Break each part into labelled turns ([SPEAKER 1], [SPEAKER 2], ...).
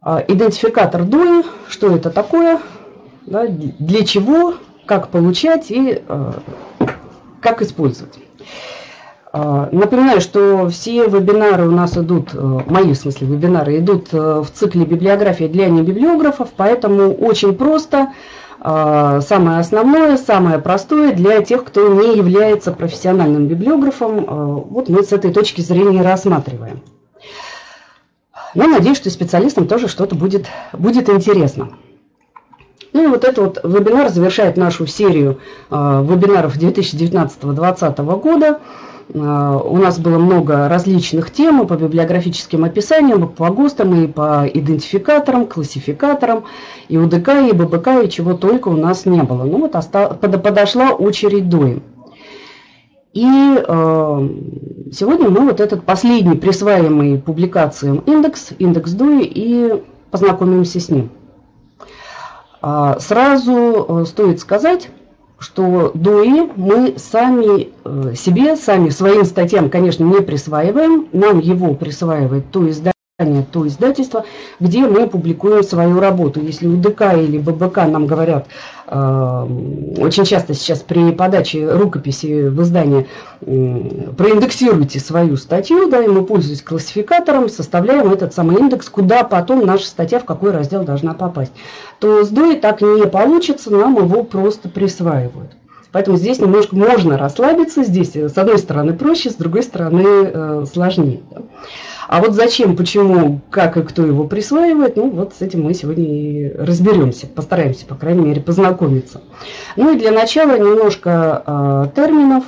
[SPEAKER 1] А, идентификатор DOI, что это такое, да, для чего, как получать и э, как использовать. А, напоминаю, что все вебинары у нас идут, э, мои в смысле вебинары, идут э, в цикле библиографии для небиблиографов, поэтому очень просто, самое основное, самое простое для тех, кто не является профессиональным библиографом, вот мы с этой точки зрения рассматриваем. Но надеюсь, что специалистам тоже что-то будет, будет интересно. Ну и вот этот вот вебинар завершает нашу серию вебинаров 2019-2020 года. Э, у нас было много различных тем по библиографическим описаниям, по ГОСТам, и по идентификаторам, классификаторам, и УДК, и ББК, и чего только у нас не было. Ну вот подошла очередь ДОИ. И э, сегодня мы вот этот последний присваиваемый публикациям индекс, индекс ДОИ, и познакомимся с ним. А, сразу э, стоит сказать, что ДОИ мы сами э, себе, сами своим статьям, конечно, не присваиваем, нам его присваивает то издание, то издательство, где мы публикуем свою работу. Если УДК или ББК нам говорят, э, очень часто сейчас при подаче рукописи в издание э, проиндексируйте свою статью, да, и мы, пользуясь классификатором, составляем этот самый индекс, куда потом наша статья, в какой раздел должна попасть. То с ДОИ так не получится, нам его просто присваивают. Поэтому здесь немножко можно расслабиться, здесь с одной стороны проще, с другой стороны э, сложнее. Да. А вот зачем, почему, как и кто его присваивает, ну вот с этим мы сегодня и разберемся, постараемся, по крайней мере, познакомиться. Ну и для начала немножко э, терминов,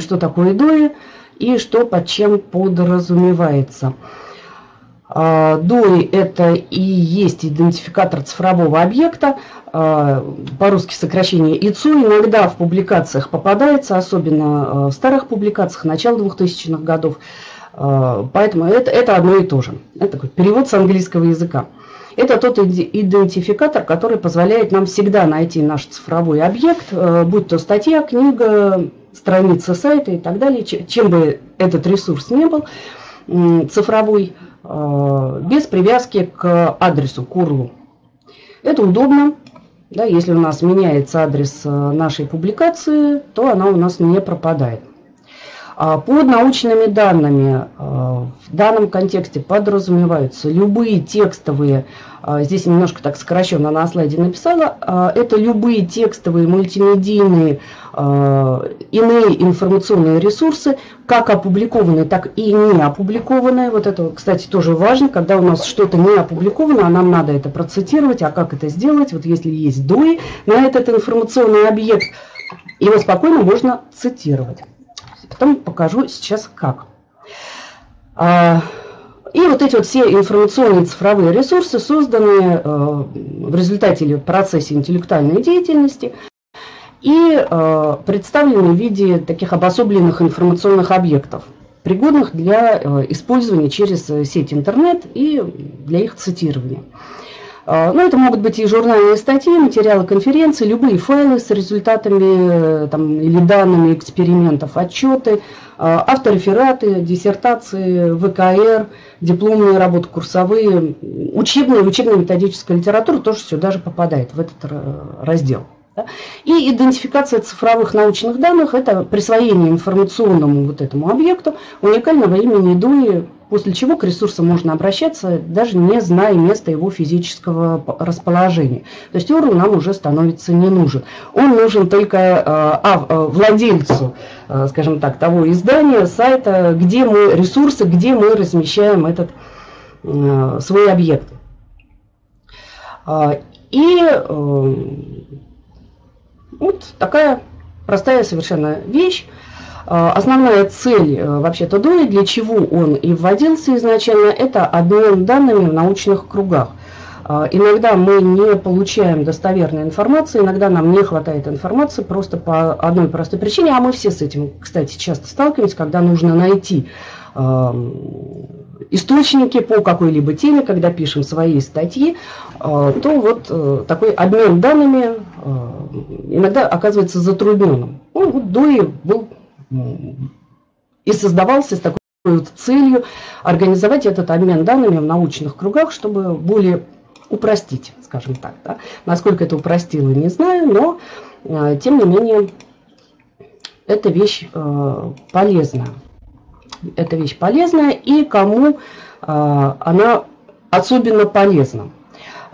[SPEAKER 1] что такое DOI и что под чем подразумевается. А, DOI это и есть идентификатор цифрового объекта, а, по-русски сокращение ИЦУ, иногда в публикациях попадается, особенно в старых публикациях начала 2000-х годов. А, поэтому это, это одно и то же. Это такой перевод с английского языка. Это тот идентификатор, который позволяет нам всегда найти наш цифровой объект, э, будь то статья, книга, страница сайта и так далее, чем бы этот ресурс не был, цифровой, э, без привязки к адресу, к URL. Это удобно. Да, если у нас меняется адрес э, нашей публикации, то она у нас не пропадает. А, под научными данными а, в данном контексте подразумеваются любые текстовые, а, здесь немножко так сокращенно на слайде написала, это любые текстовые мультимедийные иные информационные ресурсы, как опубликованные, так и не опубликованные. Вот это, кстати, тоже важно, когда у нас что-то не опубликовано, а нам надо это процитировать, а как это сделать? Вот если есть DOI на этот информационный объект, его спокойно можно цитировать. Потом покажу сейчас как. А, и вот эти вот все информационные цифровые ресурсы созданы э, в результате или в процессе интеллектуальной деятельности и э, представлены в виде таких обособленных информационных объектов, пригодных для э, использования через сеть интернет и для их цитирования. А, ну, это могут быть и журнальные статьи, материалы конференции, любые файлы с результатами там, или данными экспериментов, отчеты, а, авторефераты, диссертации, ВКР, дипломные работы, курсовые, учебная учебно-методическая литература тоже сюда же попадает, в этот э, раздел. И идентификация цифровых научных данных – это присвоение информационному вот этому объекту уникального имени ДУИ после чего к ресурсу можно обращаться, даже не зная места его физического расположения. То есть URL нам уже становится не нужен. Он нужен только э, а, э, владельцу, э, скажем так, того издания, сайта, где мы, ресурсы, где мы размещаем этот свой объект. А, и вот такая простая совершенно вещь. А, основная цель э, вообще-то ДОИ, для чего он и вводился изначально, это обмен данными в научных кругах. А, иногда мы не получаем достоверной информации, иногда нам не хватает информации просто по одной простой причине, а мы все с этим, кстати, часто сталкиваемся, когда нужно найти источники по какой-либо теме, когда пишем свои статьи, то вот э, такой обмен данными иногда оказывается затрудненным. Ну, вот ДОИ был и создавался с такой целью организовать этот обмен данными в научных кругах, чтобы более упростить, скажем так. Да? Насколько это упростило, не знаю, но э, тем не менее эта вещь э, полезная. Эта вещь полезная и кому э, она особенно полезна.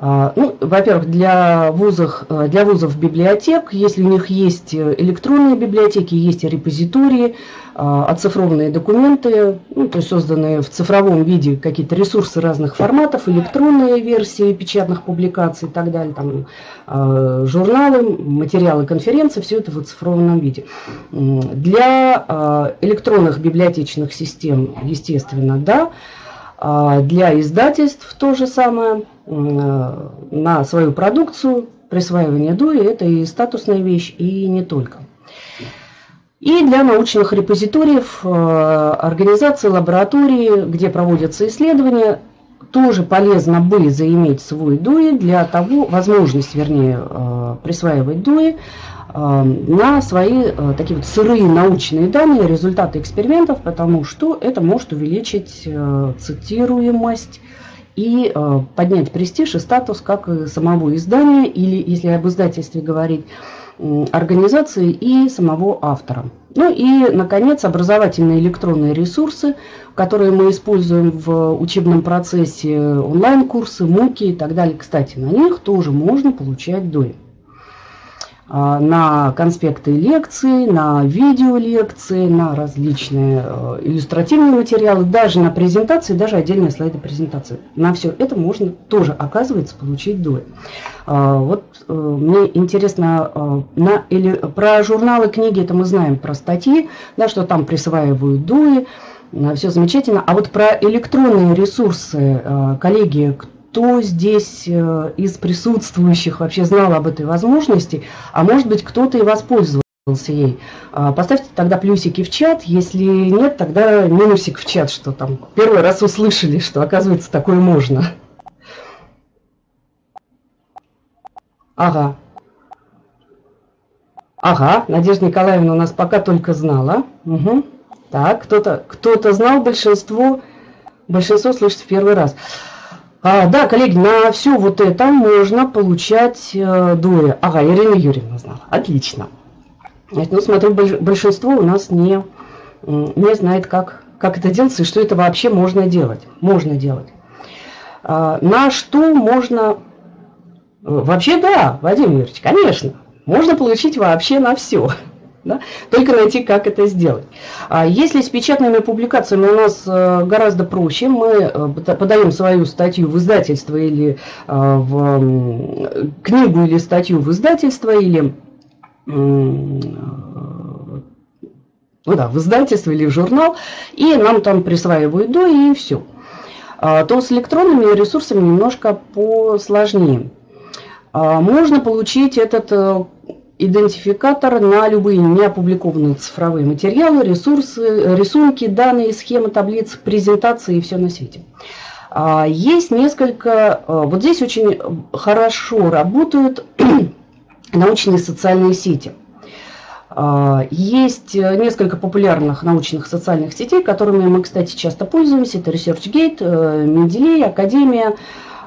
[SPEAKER 1] А, ну, во-первых, для вузов, э, для вузов библиотек, если у них есть электронные библиотеки, есть репозитории, а, оцифрованные документы, ну, то есть созданные в цифровом виде какие-то ресурсы разных форматов, электронные версии печатных публикаций и так далее, там, а, журналы, материалы конференции, все это в оцифрованном виде. Для электронных библиотечных систем, естественно, да, для издательств то же самое – Э, на свою продукцию, присваивание ДУИ – это и статусная вещь, и не только. И для научных репозиториев, э, организаций, лабораторий, где проводятся исследования, тоже полезно бы заиметь свой ДУИ для того, возможность, вернее, э, присваивать ДУИ на свои такие вот сырые научные данные, результаты экспериментов, потому что это может увеличить цитируемость, и э, поднять престиж и статус как самого издания, или, если об издательстве говорить, организации и самого автора. Ну и, наконец, образовательные электронные ресурсы, которые мы используем в учебном процессе, онлайн-курсы, муки и так далее. Кстати, на них тоже можно получать дои. А, на конспекты лекций, на видеолекции, на различные э, иллюстративные материалы, даже на презентации, даже отдельные слайды презентации. На все это можно тоже, оказывается, получить доли. А, вот э, мне интересно э, на, или, про журналы, книги, это мы знаем, про статьи, да, что там присваивают дуи, все замечательно. А вот про электронные ресурсы, коллеги, кто здесь э, из присутствующих вообще знал об этой возможности, а может быть кто-то и воспользовался ей. А, поставьте тогда плюсики в чат, если нет, тогда минусик в чат, что там первый раз услышали, что оказывается такое можно. Ага. Ага, Надежда Николаевна у нас пока только знала. Угу. Так, кто-то кто, -то, знал, большинство, большинство слышит в первый раз. А, да, коллеги, на все вот это можно получать э, доли. Ага, Ирина Юрьевна знала. Отлично. Ну, смотрю, большинство у нас не, не знает, как, как это делается и что это вообще можно делать. Можно делать. А, на что можно... Вообще, да, Вадим Юрьевич, конечно. Можно получить вообще на все. Да? Только найти, как это сделать. А если с печатными публикациями у нас э, гораздо проще, мы э, подаем свою статью в издательство или э, в книгу или статью в издательство или ну да, в издательство или в журнал, и нам там присваивают до, и все. А, то с электронными ресурсами немножко посложнее. А, можно получить этот идентификатор на любые неопубликованные цифровые материалы, ресурсы, рисунки, данные, схемы, таблицы, презентации и все на свете. А, есть несколько, а, вот здесь очень хорошо работают научные социальные сети. А, есть несколько популярных научных социальных сетей, которыми мы, кстати, часто пользуемся. Это ResearchGate, э, Менделей, Академия,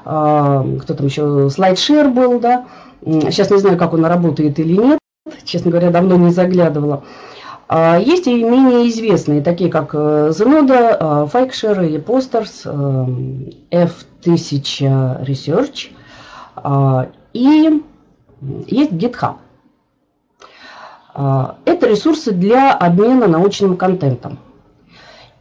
[SPEAKER 1] кто там еще, SlideShare был, да, Сейчас не знаю, как он работает или нет. Честно говоря, давно не заглядывала. А, есть и менее известные, такие как Zenodo, э, Fikeshare или Posters, F1000 Research. А, и есть GitHub. А, это ресурсы для обмена научным контентом.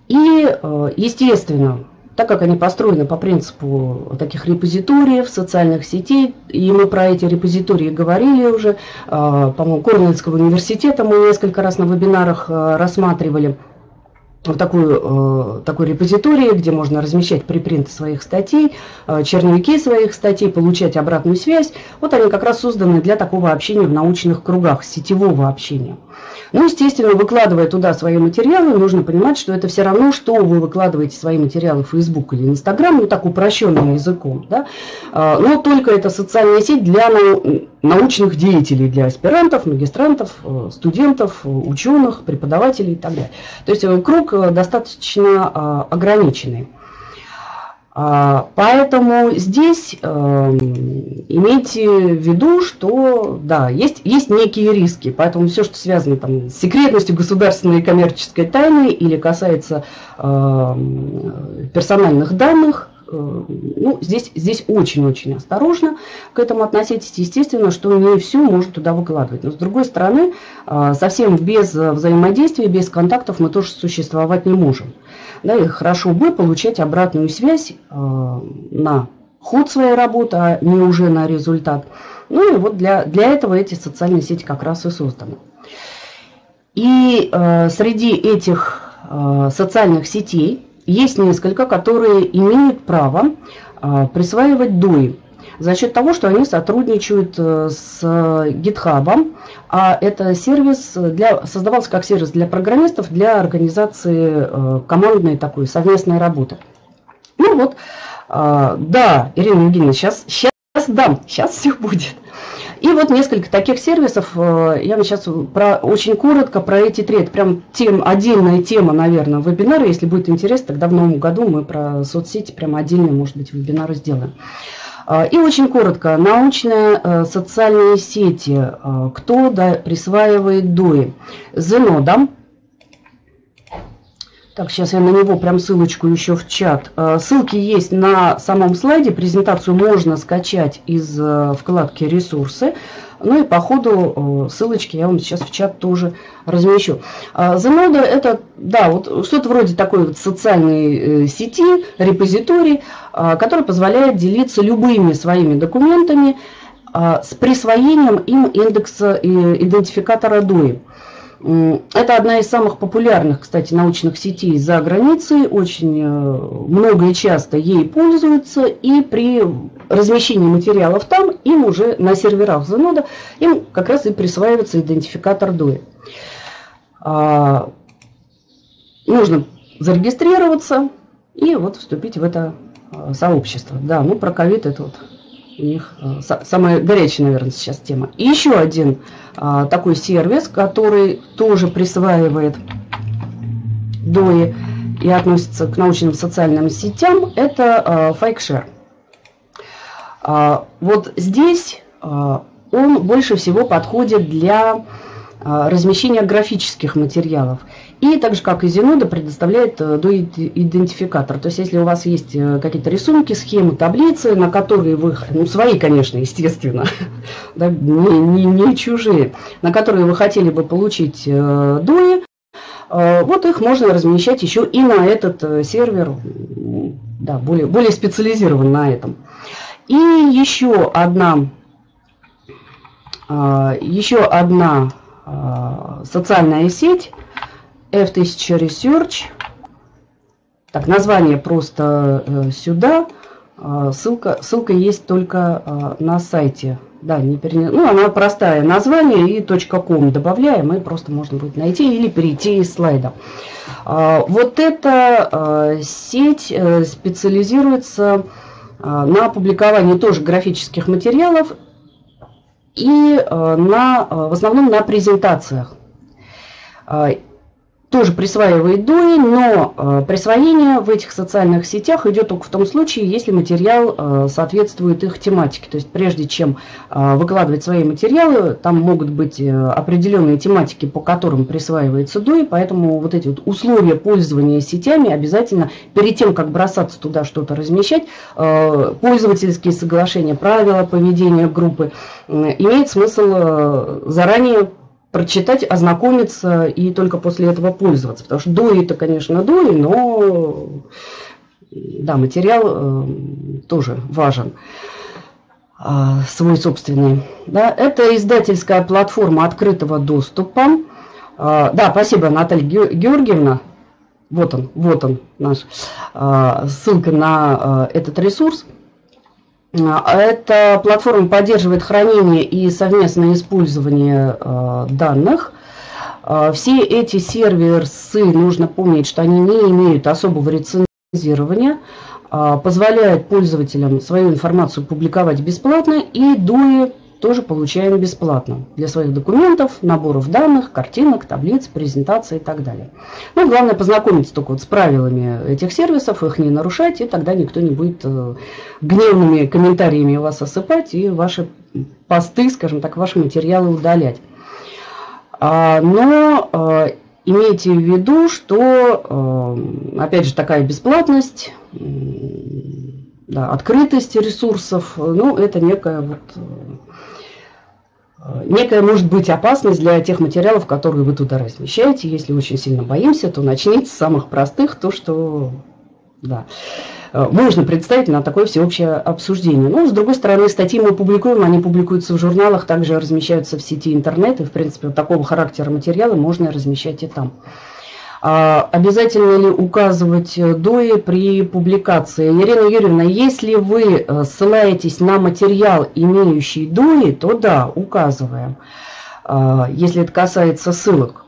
[SPEAKER 1] И, э, естественно, так как они построены по принципу таких репозиториев, социальных сетей, и мы про эти репозитории говорили уже, а, по-моему, Корнельского университета мы несколько раз на вебинарах а, рассматривали, такую, э, такой репозиторий, где можно размещать припринты своих статей, э, черновики своих статей, получать обратную связь. Вот они как раз созданы для такого общения в научных кругах, сетевого общения. Ну, естественно, выкладывая туда свои материалы, нужно понимать, что это все равно, что вы выкладываете свои материалы в Facebook или Instagram, ну, так упрощенным языком, да, а, но только это социальная сеть для научных деятелей, для аспирантов, магистрантов, э, студентов, ученых, преподавателей и так далее. То есть круг достаточно ограниченный. А, поэтому здесь э, имейте в виду, что да, есть, есть некие риски. Поэтому все, что связано там, с секретностью государственной и коммерческой тайны или касается э, персональных данных, ну, здесь, здесь очень-очень осторожно к этому относитесь. Естественно, что не все может туда выкладывать. Но с другой стороны, э, совсем без взаимодействия, без контактов мы тоже существовать не можем да, и хорошо бы получать обратную связь э, на ход своей работы, а не уже на результат. Ну и вот для, для этого эти социальные сети как раз и созданы. И э, среди этих э, социальных сетей есть несколько, которые имеют право э, присваивать дуи за счет того, что они сотрудничают э, с GitHub, а это сервис для, создавался как сервис для программистов для организации э, командной такой совместной работы. Ну вот, э, да, Ирина Евгеньевна, сейчас, сейчас дам, сейчас все будет. И вот несколько таких сервисов, я вам сейчас про, очень коротко про эти три, это прям тем, отдельная тема, наверное, вебинара, если будет интересно, тогда в новом году мы про соцсети прям отдельно, может быть, вебинары сделаем. А, и очень коротко, научные э, социальные сети, э, кто присваивает дуи. Зенода, так, сейчас я на него прям ссылочку еще в чат. Э, ссылки есть на самом слайде, презентацию можно скачать из вкладки «Ресурсы». Ну и по ходу ссылочки я вам сейчас в чат тоже размещу. Zenodo это, да, вот что-то вроде такой вот социальной сети, репозиторий, который позволяет делиться любыми своими документами с присвоением им индекса идентификатора DOI. Это одна из самых популярных, кстати, научных сетей за границей. Очень э, много и часто ей пользуются. И при размещении материалов там, им уже на серверах Zenodo, им как раз и присваивается идентификатор DOI. А, нужно зарегистрироваться и вот вступить в это Э, сообщества. Да, ну про ковид это вот у них э, самая горячая, наверное, сейчас тема. И еще один а, такой сервис, который тоже присваивает дои и относится к научным социальным сетям, это FakeShare. А, вот здесь он больше всего подходит для размещения графических материалов. И так же, как и Zenodo, предоставляет э, идентификатор. То есть, если у вас есть э, какие-то рисунки, схемы, таблицы, на которые вы, ну, свои, конечно, естественно, да, не, не, не чужие, на которые вы хотели бы получить э, дуи, вот их можно размещать еще и на этот сервер, да, более, более специализирован на этом. И еще одна, еще одна Э, социальная сеть F1000 Research. Так, название просто э, сюда. Э, ссылка, ссылка есть только на сайте. Да, не перене... Ну, она простая. Название и .com добавляем, и просто можно будет найти или перейти из слайда. Вот эта сеть специализируется на публиковании тоже графических материалов и э, на, э, в основном на презентациях. Тоже присваивает дуи, но э, присвоение в этих социальных сетях идет только в том случае, если материал э, соответствует их тематике. То есть прежде чем э, выкладывать свои материалы, там могут быть э, определенные тематики, по которым присваивается дуи, поэтому вот эти вот условия пользования сетями обязательно перед тем, как бросаться туда что-то размещать, э, пользовательские соглашения, правила поведения группы, э, имеет смысл э, заранее прочитать, ознакомиться и только после этого пользоваться. Потому что дуи это, конечно, дуи, но да, материал э, тоже важен э, свой собственный. Да, это издательская платформа открытого доступа. Э, да, спасибо, Наталья Георгиевна. Вот он, вот он наш. Э, ссылка на э, этот ресурс. Эта платформа поддерживает хранение и совместное использование э, данных. Э, все эти сервисы, нужно помнить, что они не имеют особого рецензирования, э, позволяют пользователям свою информацию публиковать бесплатно, и дуи тоже получаем бесплатно для своих документов, наборов данных, картинок, таблиц, презентаций и так далее. Ну, главное познакомиться только вот с правилами этих сервисов, их не нарушать, и тогда никто не будет э, гневными комментариями вас осыпать и ваши посты, скажем так, ваши материалы удалять. А, но э, имейте в виду, что, э, опять же, такая бесплатность да, открытость ресурсов, ну, это некая вот некая может быть опасность для тех материалов, которые вы туда размещаете. Если очень сильно боимся, то начните с самых простых, то, что да, э, можно представить на такое всеобщее обсуждение. Но, с другой стороны, статьи мы публикуем, они публикуются в журналах, также размещаются в сети интернет, и, в принципе, такого характера материалы можно размещать и там. А обязательно ли указывать э, ДОИ при публикации? Ирина Юрьевна, если вы э, ссылаетесь на материал, имеющий ДОИ, то да, указываем, а, если это касается ссылок.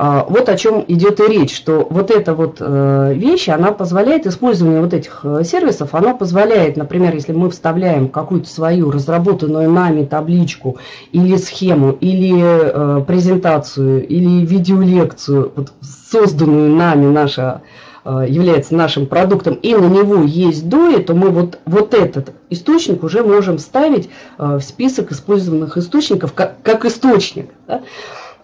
[SPEAKER 1] А, вот о чем идет и речь, что вот эта вот э, вещь, она позволяет, использование вот этих э, сервисов, она позволяет, например, если мы вставляем какую-то свою разработанную нами табличку или схему, или э, презентацию, или видеолекцию, вот, созданную нами наша является нашим продуктом, и на него есть доли, то мы вот, вот этот источник уже можем ставить в список использованных источников как, как источник. Да?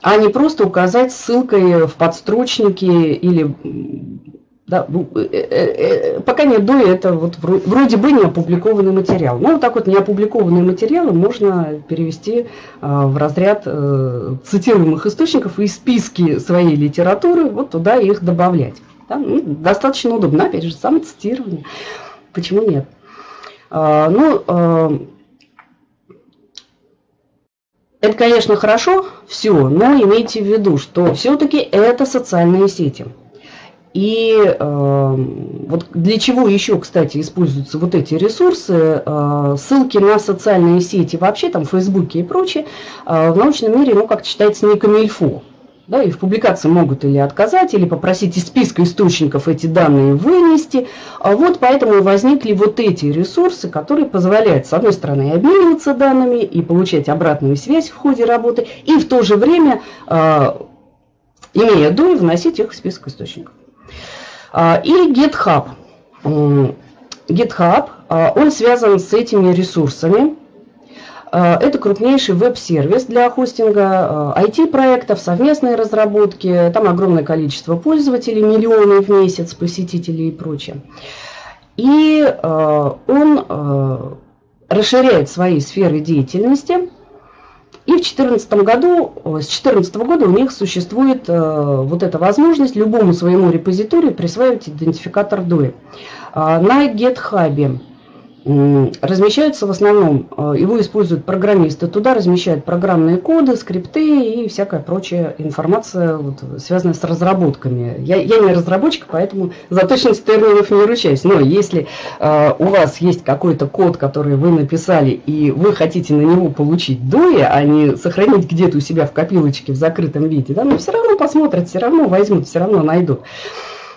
[SPEAKER 1] А не просто указать ссылкой в подстрочнике или да, э, э, э, пока нет до это вот вроде бы не опубликованный материал. Ну, вот так вот неопубликованные материалы можно перевести в разряд цитируемых источников и списки своей литературы вот туда их добавлять. Да? Ну, достаточно удобно, опять же, самоцитирование. Почему нет? ну, это, конечно, хорошо, все, но имейте в виду, что все-таки это социальные сети. И э, вот для чего еще, кстати, используются вот эти ресурсы, э, ссылки на социальные сети, вообще там в Фейсбуке и прочее, э, в научном мире, ну, как считается, не камильфо. Да, и в публикации могут или отказать, или попросить из списка источников эти данные вынести. А вот поэтому возникли вот эти ресурсы, которые позволяют, с одной стороны, обмениваться данными и получать обратную связь в ходе работы, и в то же время, э, имея долю, вносить их в список источников. Э, и GitHub. GitHub, он связан с этими ресурсами, это крупнейший веб-сервис для хостинга IT-проектов, э, совместной разработки. Там огромное количество пользователей, миллионы в месяц, посетителей и прочее. И э, он расширяет свои сферы деятельности. И в 2014 году, с 2014 года у них существует вот эта возможность любому своему репозиторию присваивать идентификатор DOI. На GitHub размещаются в основном, э, его используют программисты, туда размещают программные коды, скрипты и всякая прочая информация, вот, связанная с разработками. Я, я не разработчик, поэтому за точность терминов не ручаюсь. Но если э, у вас есть какой-то код, который вы написали, и вы хотите на него получить дои, а не сохранить где-то у себя в копилочке в закрытом виде, да, но все равно посмотрят, все равно возьмут, все равно найдут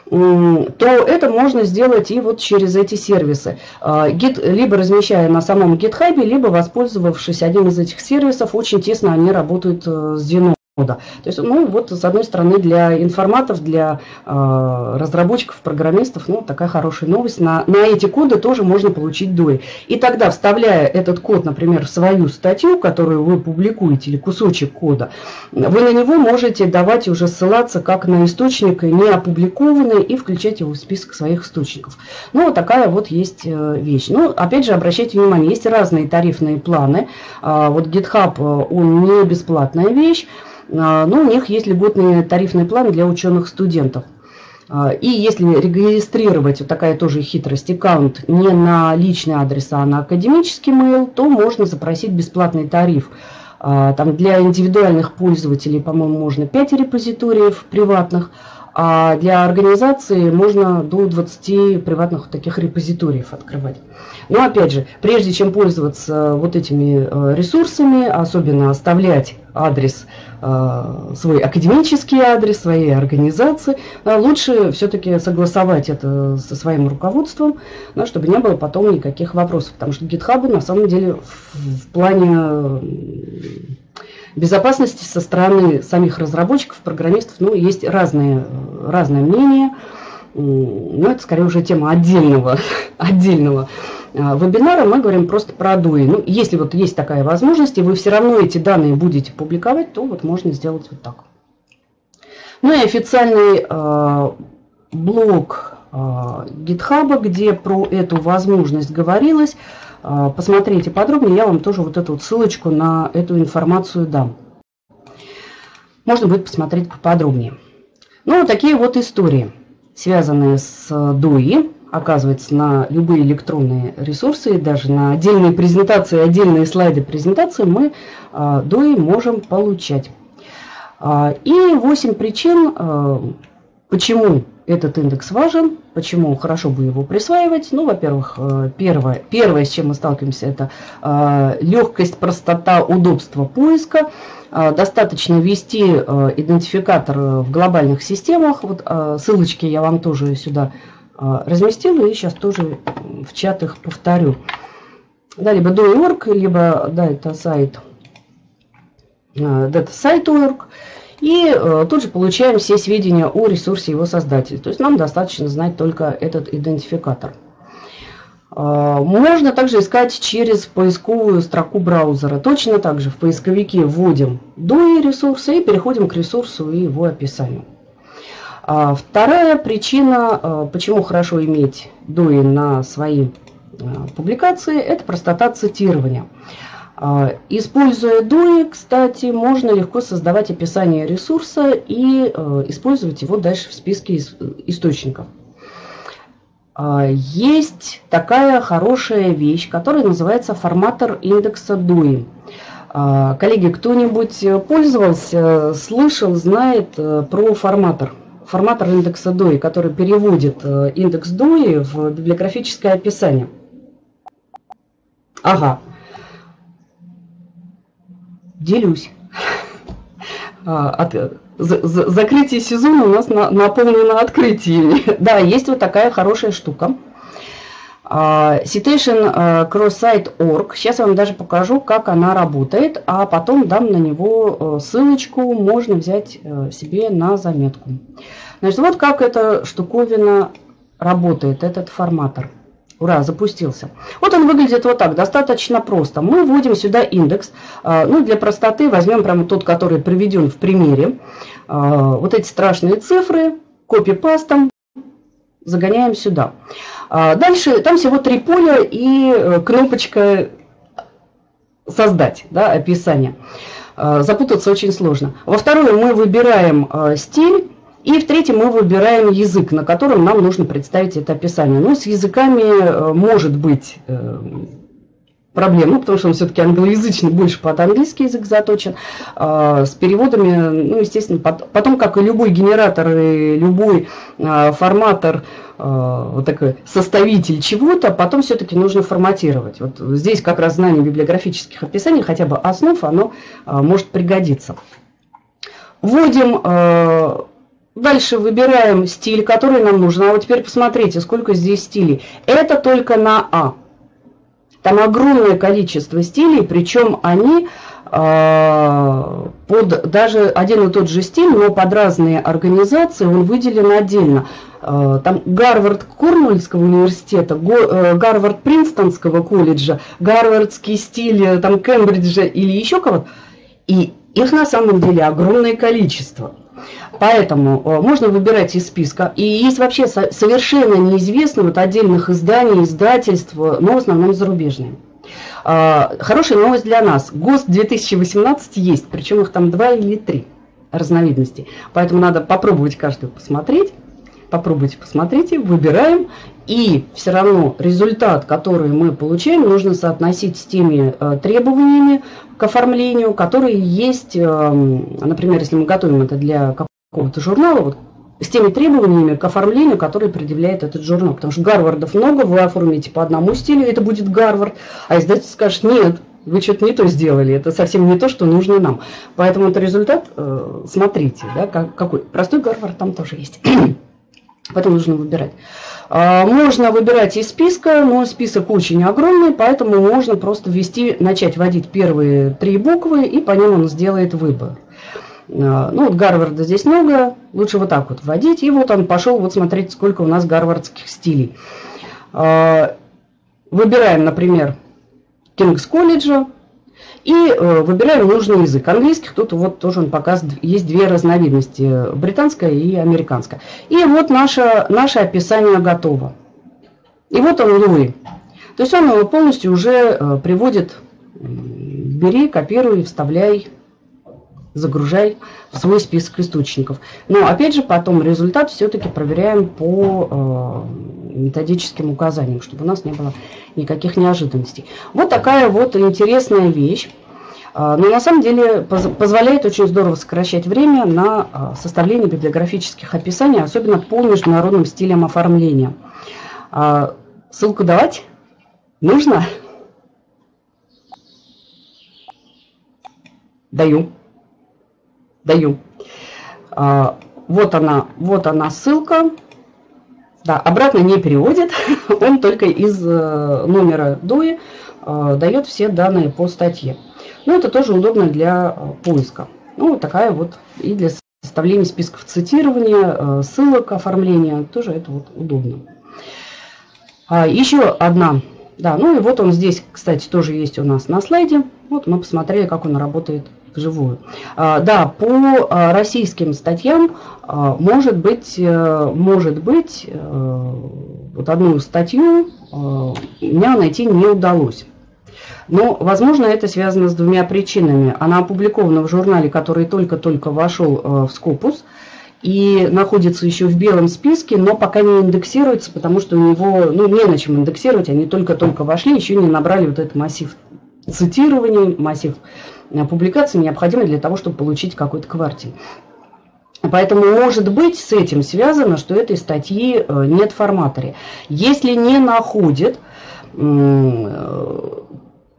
[SPEAKER 1] то это можно сделать и вот через эти сервисы. А, либо размещая на самом GitHub, либо воспользовавшись одним из этих сервисов, очень тесно они работают э, с Dino года. То есть, ну, вот, с одной стороны, для информатов, для э, разработчиков, программистов, ну, такая хорошая новость. На, на эти коды тоже можно получить DOI. И тогда, вставляя этот код, например, в свою статью, которую вы публикуете, или кусочек кода, вы на него можете давать уже ссылаться как на источник не опубликованный и включать его в список своих источников. Ну, вот такая вот есть э, вещь. Ну, опять же, обращайте внимание, есть разные тарифные планы. А, вот GitHub, э, он не бесплатная вещь. А, но у них есть льготный тарифный план для ученых-студентов. А, и если регистрировать, вот такая тоже хитрость, аккаунт не на личный адрес, а на академический mail, то можно запросить бесплатный тариф. А, там для индивидуальных пользователей, по-моему, можно 5 репозиториев приватных, а для организации можно до 20 приватных таких репозиториев открывать. Но опять же, прежде чем пользоваться вот этими э, ресурсами, особенно оставлять адрес свой академический адрес, своей организации, э, лучше все-таки согласовать это со своим руководством, да, чтобы не было потом никаких вопросов. Потому что GitHub на самом деле в, плане безопасности со стороны самих разработчиков, программистов, ну, есть разные, разные мнения. Ну, это скорее уже тема отдельного, отдельного вебинара. Мы говорим просто про DUI. Ну, если вот есть такая возможность, и вы все равно эти данные будете публиковать, то вот можно сделать вот так. Ну и официальный э, блог э, GitHub, где про эту возможность говорилось. Э, посмотрите подробнее, я вам тоже вот эту вот ссылочку на эту информацию дам. Можно будет посмотреть поподробнее. Ну, вот такие вот истории связанные с DOI, оказывается, на любые электронные ресурсы, даже на отдельные презентации, отдельные слайды презентации мы DOI а, можем получать. А, и 8 причин, а, почему этот индекс важен, почему хорошо бы его присваивать. Ну, во-первых, первое, первое, с чем мы сталкиваемся, это легкость, простота, удобство поиска. Достаточно ввести идентификатор в глобальных системах. Вот ссылочки я вам тоже сюда разместила и сейчас тоже в чат их повторю. Да, либо do.org, либо да, это сайт datasite.org. И тут же получаем все сведения о ресурсе его создателя. То есть нам достаточно знать только этот идентификатор. А, можно также искать через поисковую строку браузера. Точно так же в поисковике вводим DOI ресурсы и переходим к ресурсу и его описанию. А, вторая причина, а, почему хорошо иметь DOI на свои публикации, это простота цитирования. Используя DOI, кстати, можно легко создавать описание ресурса и использовать его дальше в списке источников. А, есть такая хорошая вещь, которая называется форматор индекса DUI. А, коллеги, кто-нибудь пользовался, слышал, знает э, про форматор? Форматор индекса DUI, который переводит э, индекс DUI в библиографическое описание. Ага. Делюсь. А, от, за, закрытие сезона у нас на, наполнено открытиями. да, есть вот такая хорошая штука. Uh, Citation uh, Cross-Site.org. Сейчас я вам даже покажу, как она работает, а потом дам на него uh, ссылочку, можно взять uh, себе на заметку. Значит, вот как эта штуковина работает, этот форматор. Ура, запустился. Вот он выглядит вот так, достаточно просто. Мы вводим сюда индекс. А, ну, для простоты возьмем прямо тот, который приведен в примере. А, вот эти страшные цифры, копипастом, загоняем сюда. А, дальше, там всего три поля и э, кнопочка «Создать», да, описание. Запутаться очень сложно. Во второе мы выбираем стиль. И в-третьем мы выбираем язык, на котором нам нужно представить это описание. Ну, с языками э, может быть э, проблем, ну, потому что он все-таки англоязычный, больше под английский язык заточен. А, с переводами, ну, естественно, потом, как и любой генератор, и любой а, форматор, а, вот такой составитель чего-то, потом все-таки нужно форматировать. Вот здесь как раз знание библиографических описаний, хотя бы основ, оно может пригодиться. Вводим Дальше выбираем стиль, который нам нужен. А вот теперь посмотрите, сколько здесь стилей. Это только на А. Там огромное количество стилей, причем они э, под даже один и тот же стиль, но под разные организации он выделен отдельно. Э, там Гарвард Корнуэльского университета, э, Гарвард Принстонского колледжа, Гарвардский стиль э, там Кембриджа или еще кого-то. И их на самом деле огромное количество. Поэтому э, можно выбирать из списка. И есть вообще совершенно неизвестные вот отдельных изданий, издательств, но в основном зарубежные. А, хорошая новость для нас. ГОСТ 2018 есть, причем их там два или три разновидности. Поэтому надо попробовать каждую посмотреть. Попробуйте, посмотрите, выбираем. И все равно результат, который мы получаем, нужно соотносить с теми э, требованиями к оформлению, которые есть, э, например, если мы готовим это для какого-то журнала, вот, с теми требованиями к оформлению, которые предъявляет этот журнал. Потому что Гарвардов много, вы оформите по одному стилю, это будет Гарвард, а издатель скажет, нет, вы что-то не то сделали, это совсем не то, что нужно нам. Поэтому это результат, э, смотрите, да, как, какой. Простой Гарвард там тоже есть. Поэтому нужно выбирать. А, можно выбирать из списка, но список очень огромный, поэтому можно просто ввести, начать вводить первые три буквы, и по ним он сделает выбор. А, ну, вот Гарварда здесь много, лучше вот так вот вводить, и вот он пошел, вот смотрите, сколько у нас гарвардских стилей. А, выбираем, например, Кингс колледжа, и э, выбираем нужный язык. Английских тут вот тоже он показывает, есть две разновидности, британская и американская. И вот наше, наше описание готово. И вот он Луи. То есть он его полностью уже э, приводит, бери, копируй, вставляй, загружай в свой список источников. Но опять же потом результат все-таки проверяем по э, методическим указаниям, чтобы у нас не было никаких неожиданностей. Вот такая вот интересная вещь. А, но на самом деле позволяет очень здорово сокращать время на а, составление библиографических описаний, особенно по международным стилям оформления. А, ссылку давать? Нужно? Даю. Даю. Вот она, вот она ссылка. Да, обратно не переводит, он только из э, номера DOI э, дает все данные по статье. Ну, это тоже удобно для э, поиска. Ну, такая вот и для составления списков цитирования, ссылок, оформления, тоже это вот удобно. А, еще одна, да, ну и вот он здесь, кстати, тоже есть у нас на слайде. Вот мы посмотрели, как он работает вживую. А, да, по а, российским статьям а, может быть, э, может быть, э, вот одну статью меня найти не удалось. Но, возможно, это связано с двумя причинами. Она опубликована в журнале, который только-только вошел э, в Scopus и находится еще в белом списке, но пока не индексируется, потому что у него, ну, не на чем индексировать, они только-только вошли, еще не набрали вот этот массив цитирований, массив Э, публикации необходимы для того, чтобы получить какой-то квартир. Поэтому может быть с этим связано, что этой статьи э, нет в форматоре. Если не находит, э,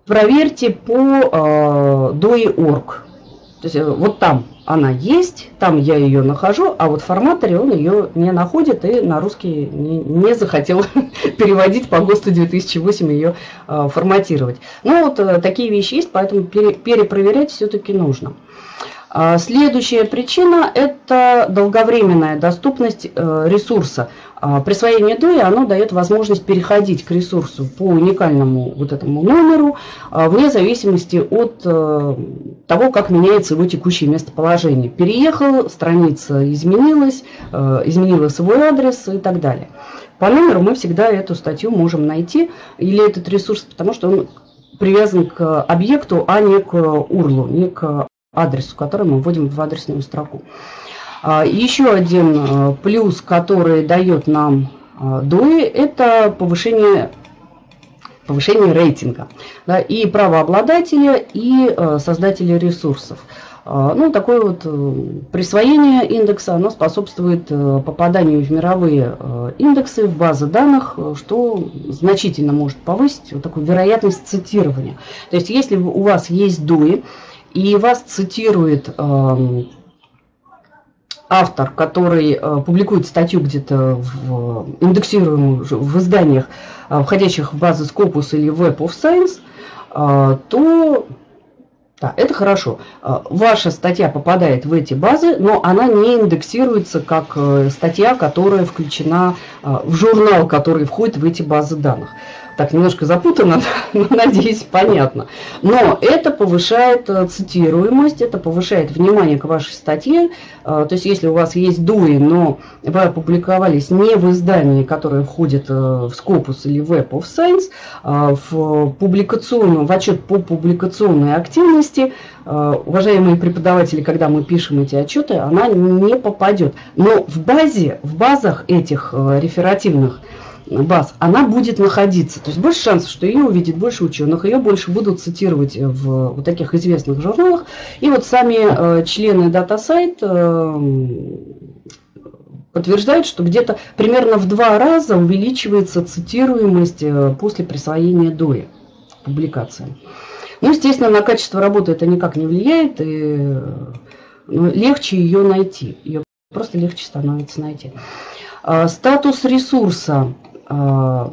[SPEAKER 1] проверьте по doi.org. То есть вот там она есть, там я ее нахожу, а вот в форматоре он ее не находит и на русский не, не захотел переводить по ГОСТу 2008 ее э, форматировать. Ну вот э, такие вещи есть, поэтому пере, перепроверять все-таки нужно. А, следующая причина – это долговременная доступность э, ресурса. А, присвоение DOI оно дает возможность переходить к ресурсу по уникальному вот этому номеру а, вне зависимости от э, того, как меняется его текущее местоположение. Переехал, страница изменилась, э, изменила свой адрес и так далее. По номеру мы всегда эту статью можем найти или этот ресурс, потому что он привязан к объекту, а не к URL, не к адресу, который мы вводим в адресную строку. А, еще один э, плюс, который дает нам DOI, э, это повышение, повышение рейтинга да, и правообладателя, и э, создателя ресурсов. А, ну, такое вот присвоение индекса, оно способствует попаданию в мировые индексы, в базы данных, что значительно может повысить вот такую вероятность цитирования. То есть, если у вас есть DOI, и вас цитирует эм, автор, который э, публикует статью где-то в индексируемую в изданиях, э, входящих в базы Scopus или Web of Science, э, то да, это хорошо. Ваша статья попадает в эти базы, но она не индексируется как статья, которая включена в журнал, который входит в эти базы данных так немножко запутано, но надеюсь, понятно. Но это повышает э, цитируемость, это повышает внимание к вашей статье. Э, то есть, если у вас есть дуи, но вы опубликовались не в издании, которое входит э, в Scopus или Web of Science, а в публикационную, в отчет по публикационной активности, уважаемые преподаватели, когда мы пишем эти отчеты, она не попадет. Но в базе, в базах этих реферативных баз, она будет находиться. То есть больше шансов, что ее увидит больше ученых, ее больше будут цитировать в вот таких известных журналах. И вот сами э, члены DataSite э, подтверждают, что где-то примерно в два раза увеличивается цитируемость э, после присвоения ДОИ публикации. Ну, естественно, на качество работы это никак не влияет, и ну, легче ее найти. Ее просто легче становится найти. А, статус ресурса. А,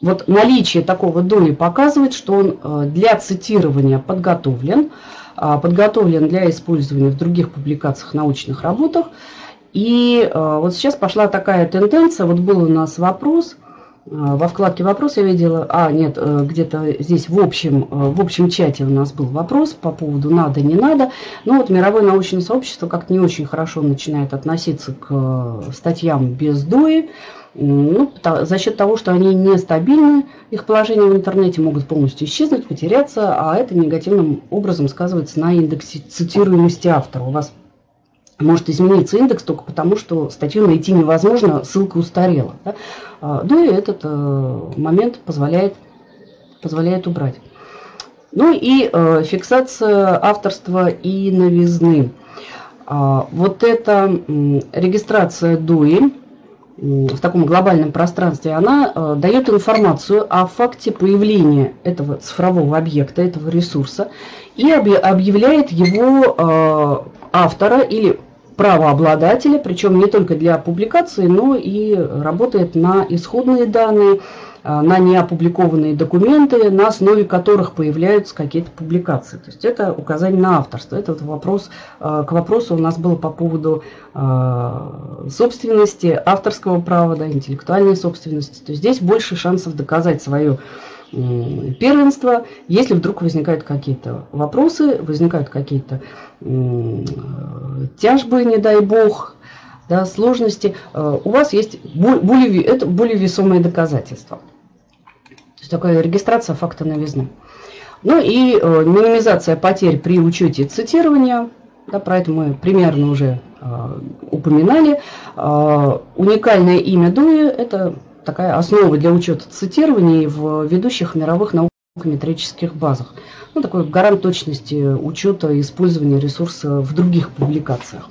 [SPEAKER 1] вот наличие такого доли показывает, что он а, для цитирования подготовлен, подготовлен для использования в других публикациях, научных работах. И вот сейчас пошла такая тенденция, вот был у нас вопрос – а, во вкладке «Вопрос» я видела, а, нет, э, где-то здесь в общем, э, в общем чате у нас был вопрос по поводу «надо, не надо». Ну вот мировое научное сообщество как-то не очень хорошо начинает относиться к э, статьям без ДОИ, ну, за счет того, что они нестабильны, их положение в интернете могут полностью исчезнуть, потеряться, а это негативным образом сказывается на индексе цитируемости автора. У вас может измениться индекс только потому, что статью найти невозможно, ссылка устарела. Да? Ну и этот э, момент позволяет, позволяет убрать. Ну и э, фиксация авторства и новизны. А, вот эта регистрация ДУИ в таком глобальном пространстве, она э, дает информацию о факте появления этого цифрового объекта, этого ресурса, и объявляет его автора или правообладателя, причем не только для публикации, но и работает на исходные данные, на неопубликованные документы, на основе которых появляются какие-то публикации. То есть это указание на авторство. Это вот вопрос, а, к вопросу у нас было по поводу а, собственности, авторского права, да, интеллектуальной собственности. То есть здесь больше шансов доказать свою первенство, если вдруг возникают какие-то вопросы, возникают какие-то тяжбы, не дай бог, да, сложности, э, у вас есть более, это более весомые доказательства. Есть такая регистрация факта новизны. Ну и э, минимизация потерь при учете цитирования, да, про это мы примерно уже э, упоминали. Э, уникальное имя Дуи – это такая основа для учета цитирований в ведущих мировых наукометрических базах. Ну, такой гарант точности учета использования ресурса в других публикациях.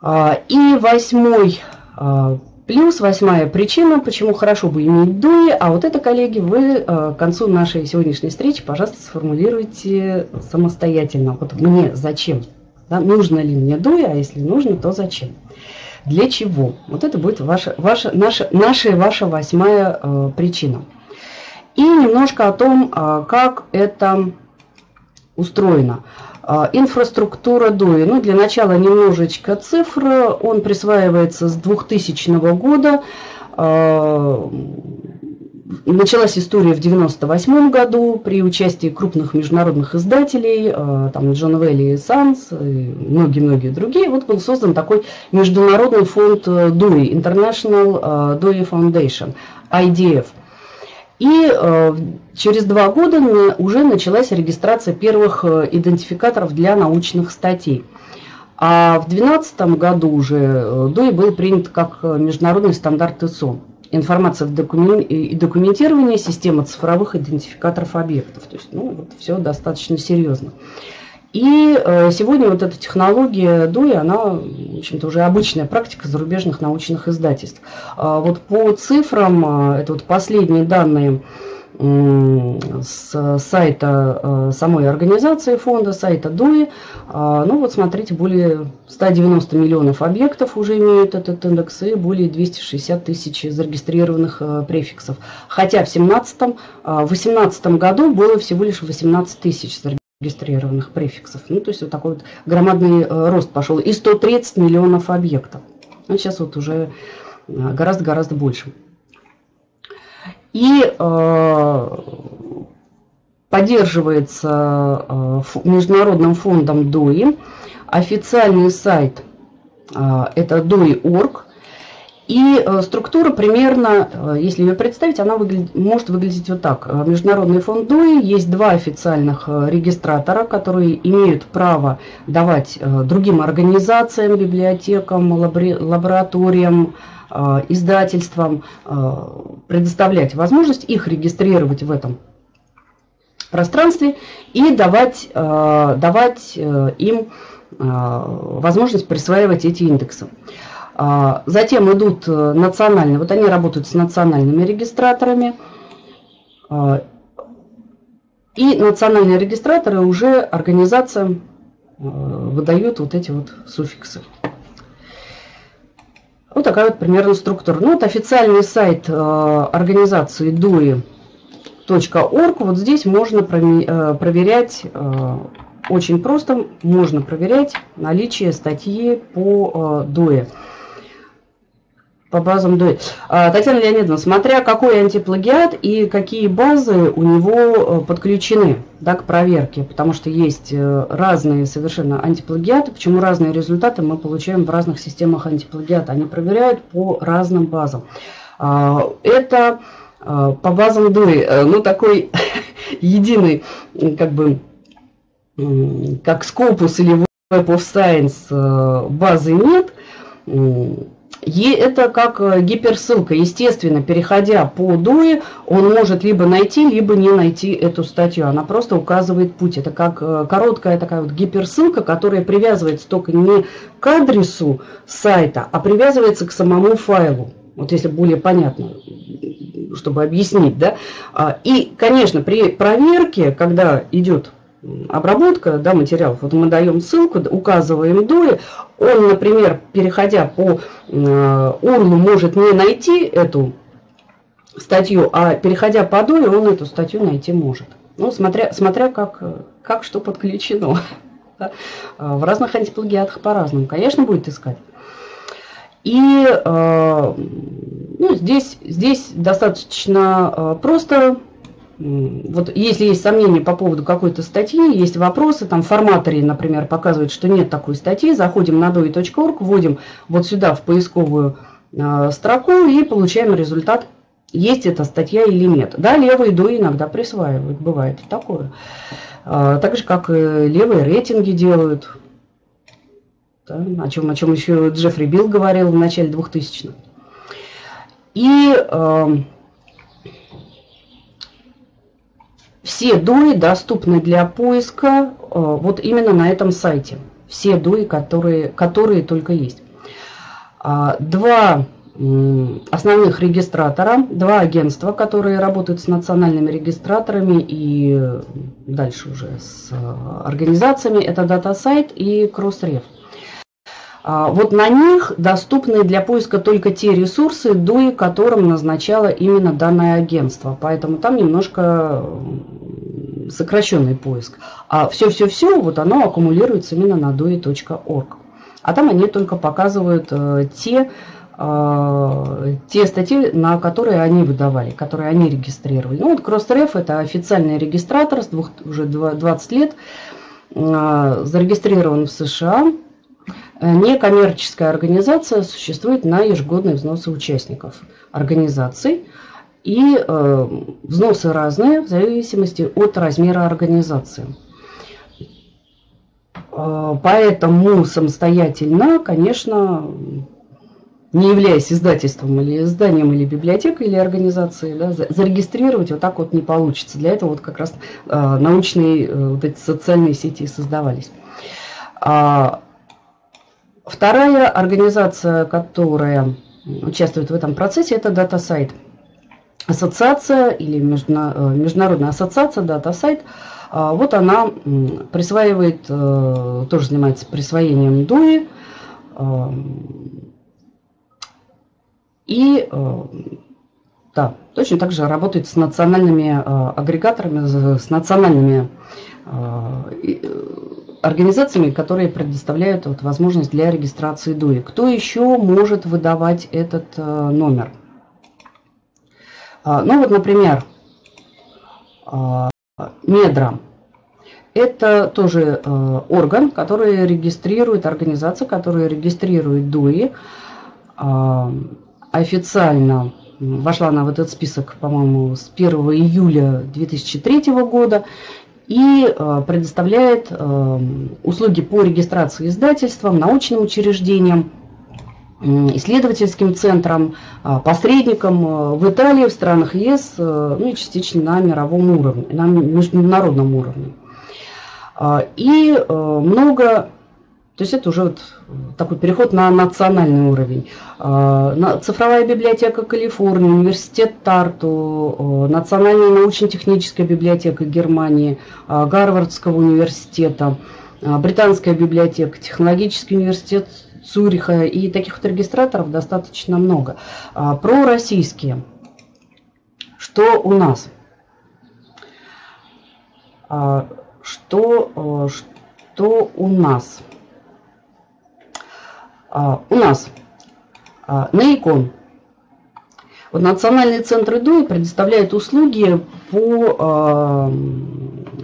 [SPEAKER 1] А, и восьмой а, плюс, восьмая причина, почему хорошо бы иметь дуи, а вот это, коллеги, вы а, к концу нашей сегодняшней встречи, пожалуйста, сформулируйте самостоятельно. Вот мне зачем? Да, нужно ли мне дуи, а если нужно, то зачем? Для чего? Вот это будет ваша, ваша, наша, наша и ваша восьмая э, причина. И немножко о том, э, как это устроено. Э, инфраструктура DOI. Ну, для начала немножечко цифр. Он присваивается с 2000 года. Э, Началась история в 1998 году при участии крупных международных издателей, э, там Джон Велли и Санс, и многие-многие другие. Вот был создан такой международный фонд DUI, International DUI Foundation, IDF. И э, через два года уже началась регистрация первых э, идентификаторов для научных статей. А в 2012 году уже DUI был принят как международный стандарт ИСО информация в докумен... и документирование, система цифровых идентификаторов объектов. То есть, ну, вот все достаточно серьезно. И э, сегодня вот эта технология DUI, она, в общем-то, уже обычная практика зарубежных научных издательств. А вот по цифрам, э, это вот последние данные, с сайта э, самой организации фонда, сайта ДУИ. А, ну вот смотрите, более 190 миллионов объектов уже имеют этот индекс и более 260 тысяч зарегистрированных э, префиксов. Хотя в 2017-2018 а, году было всего лишь 18 тысяч зарегистрированных префиксов. Ну то есть вот такой вот громадный э, рост пошел. И 130 миллионов объектов. Ну, сейчас вот уже гораздо-гораздо больше и э, поддерживается э, Международным фондом ДОИ. Официальный сайт э, это doi.org. И структура примерно, если ее представить, она выглядит, может выглядеть вот так. Международный фонд ДОИ, есть два официальных регистратора, которые имеют право давать другим организациям, библиотекам, лабораториям, издательствам э, предоставлять возможность их регистрировать в этом пространстве и давать, э, давать им возможность присваивать эти индексы. Затем идут национальные, вот они работают с национальными регистраторами. И национальные регистраторы уже организациям выдают вот эти вот суффиксы. Вот такая вот примерно структура. Ну, вот официальный сайт организации DUI .org. Вот здесь можно проверять очень просто можно проверять наличие статьи по э, ДОЭ. По базам ДОЭ. А, Татьяна Леонидовна, смотря какой антиплагиат и какие базы у него э, подключены да, к проверке, потому что есть э, разные совершенно антиплагиаты, почему разные результаты мы получаем в разных системах антиплагиата. Они проверяют по разным базам. А, это по базам DOE, ну такой единый как бы как Scopus или Web of Science э, базы нет, это как э, гиперссылка. Естественно, переходя по DOE, он может либо найти, либо не найти эту статью. Она просто указывает путь. Это как э, короткая такая вот гиперссылка, которая привязывается только не к адресу сайта, а привязывается к самому файлу. Вот если более понятно, чтобы объяснить, да. А, и, конечно, при проверке, когда идет обработка да, материалов. Вот мы даем ссылку, указываем доли. Он, например, переходя по э, урлу, может не найти эту статью, а переходя по доле, он эту статью найти может. Ну, смотря, смотря как, как что подключено. Да? В разных антиплагиатах по-разному. Конечно, будет искать. И э, ну, здесь, здесь достаточно э, просто вот если есть сомнения по поводу какой-то статьи, есть вопросы, там форматоре, например, показывает, что нет такой статьи, заходим на doi.org, вводим вот сюда в поисковую э, строку и получаем результат, есть эта статья или нет. Да, левые DOI иногда присваивают, бывает такое. Э, так же, как и левые рейтинги делают, да, о, чем, о чем еще Джеффри Билл говорил в начале 2000-х. И... Э, Все дуи доступны для поиска э, вот именно на этом сайте. Все дуи, которые, которые только есть. А, два основных регистратора, два агентства, которые работают с национальными регистраторами и дальше уже с э, организациями, это DataSite и Crossref. А, вот на них доступны для поиска только те ресурсы, дуи которым назначало именно данное агентство. Поэтому там немножко сокращенный поиск. А все-все-все, вот оно аккумулируется именно на doi.org. А там они только показывают э, те, э, те статьи, на которые они выдавали, которые они регистрировали. Ну вот Crossref это официальный регистратор с двух, уже 20 лет, э, зарегистрирован в США. Некоммерческая организация существует на ежегодные взносы участников организаций. И э, взносы разные в зависимости от размера организации. Э, поэтому самостоятельно, конечно, не являясь издательством или изданием, или библиотекой, или организацией, да, зарегистрировать вот так вот не получится. Для этого вот как раз э, научные э, вот эти социальные сети создавались. А, вторая организация, которая участвует в этом процессе, это DataSite ассоциация или э, международная ассоциация, дата-сайт, а, вот она присваивает, э, тоже занимается присвоением дуи, и э, да, точно так же работает с национальными агрегаторами, с национальными организациями, которые предоставляют вот возможность для регистрации ДУИ. Кто еще может выдавать этот номер? А, ну вот, например, а, Медра. Это тоже а, орган, который регистрирует, организация, которая регистрирует ДУИ. Официально вошла она в этот список, по-моему, с 1 июля 2003 года и предоставляет услуги по регистрации издательствам, научным учреждениям, исследовательским центром, а, посредником а, в Италии, в странах ЕС, ну и частично на мировом уровне, на международном уровне. И много То есть это уже вот такой переход на национальный уровень. А, цифровая библиотека Калифорнии, университет Тарту, Национальная научно-техническая библиотека Германии, а, Гарвардского университета, а, Британская библиотека, Технологический университет Цюриха. И таких вот регистраторов достаточно много. Про российские. Что у нас? Что, что у нас? А, у нас а, на икон. Вот Национальный центр ИДУИ предоставляет услуги по а,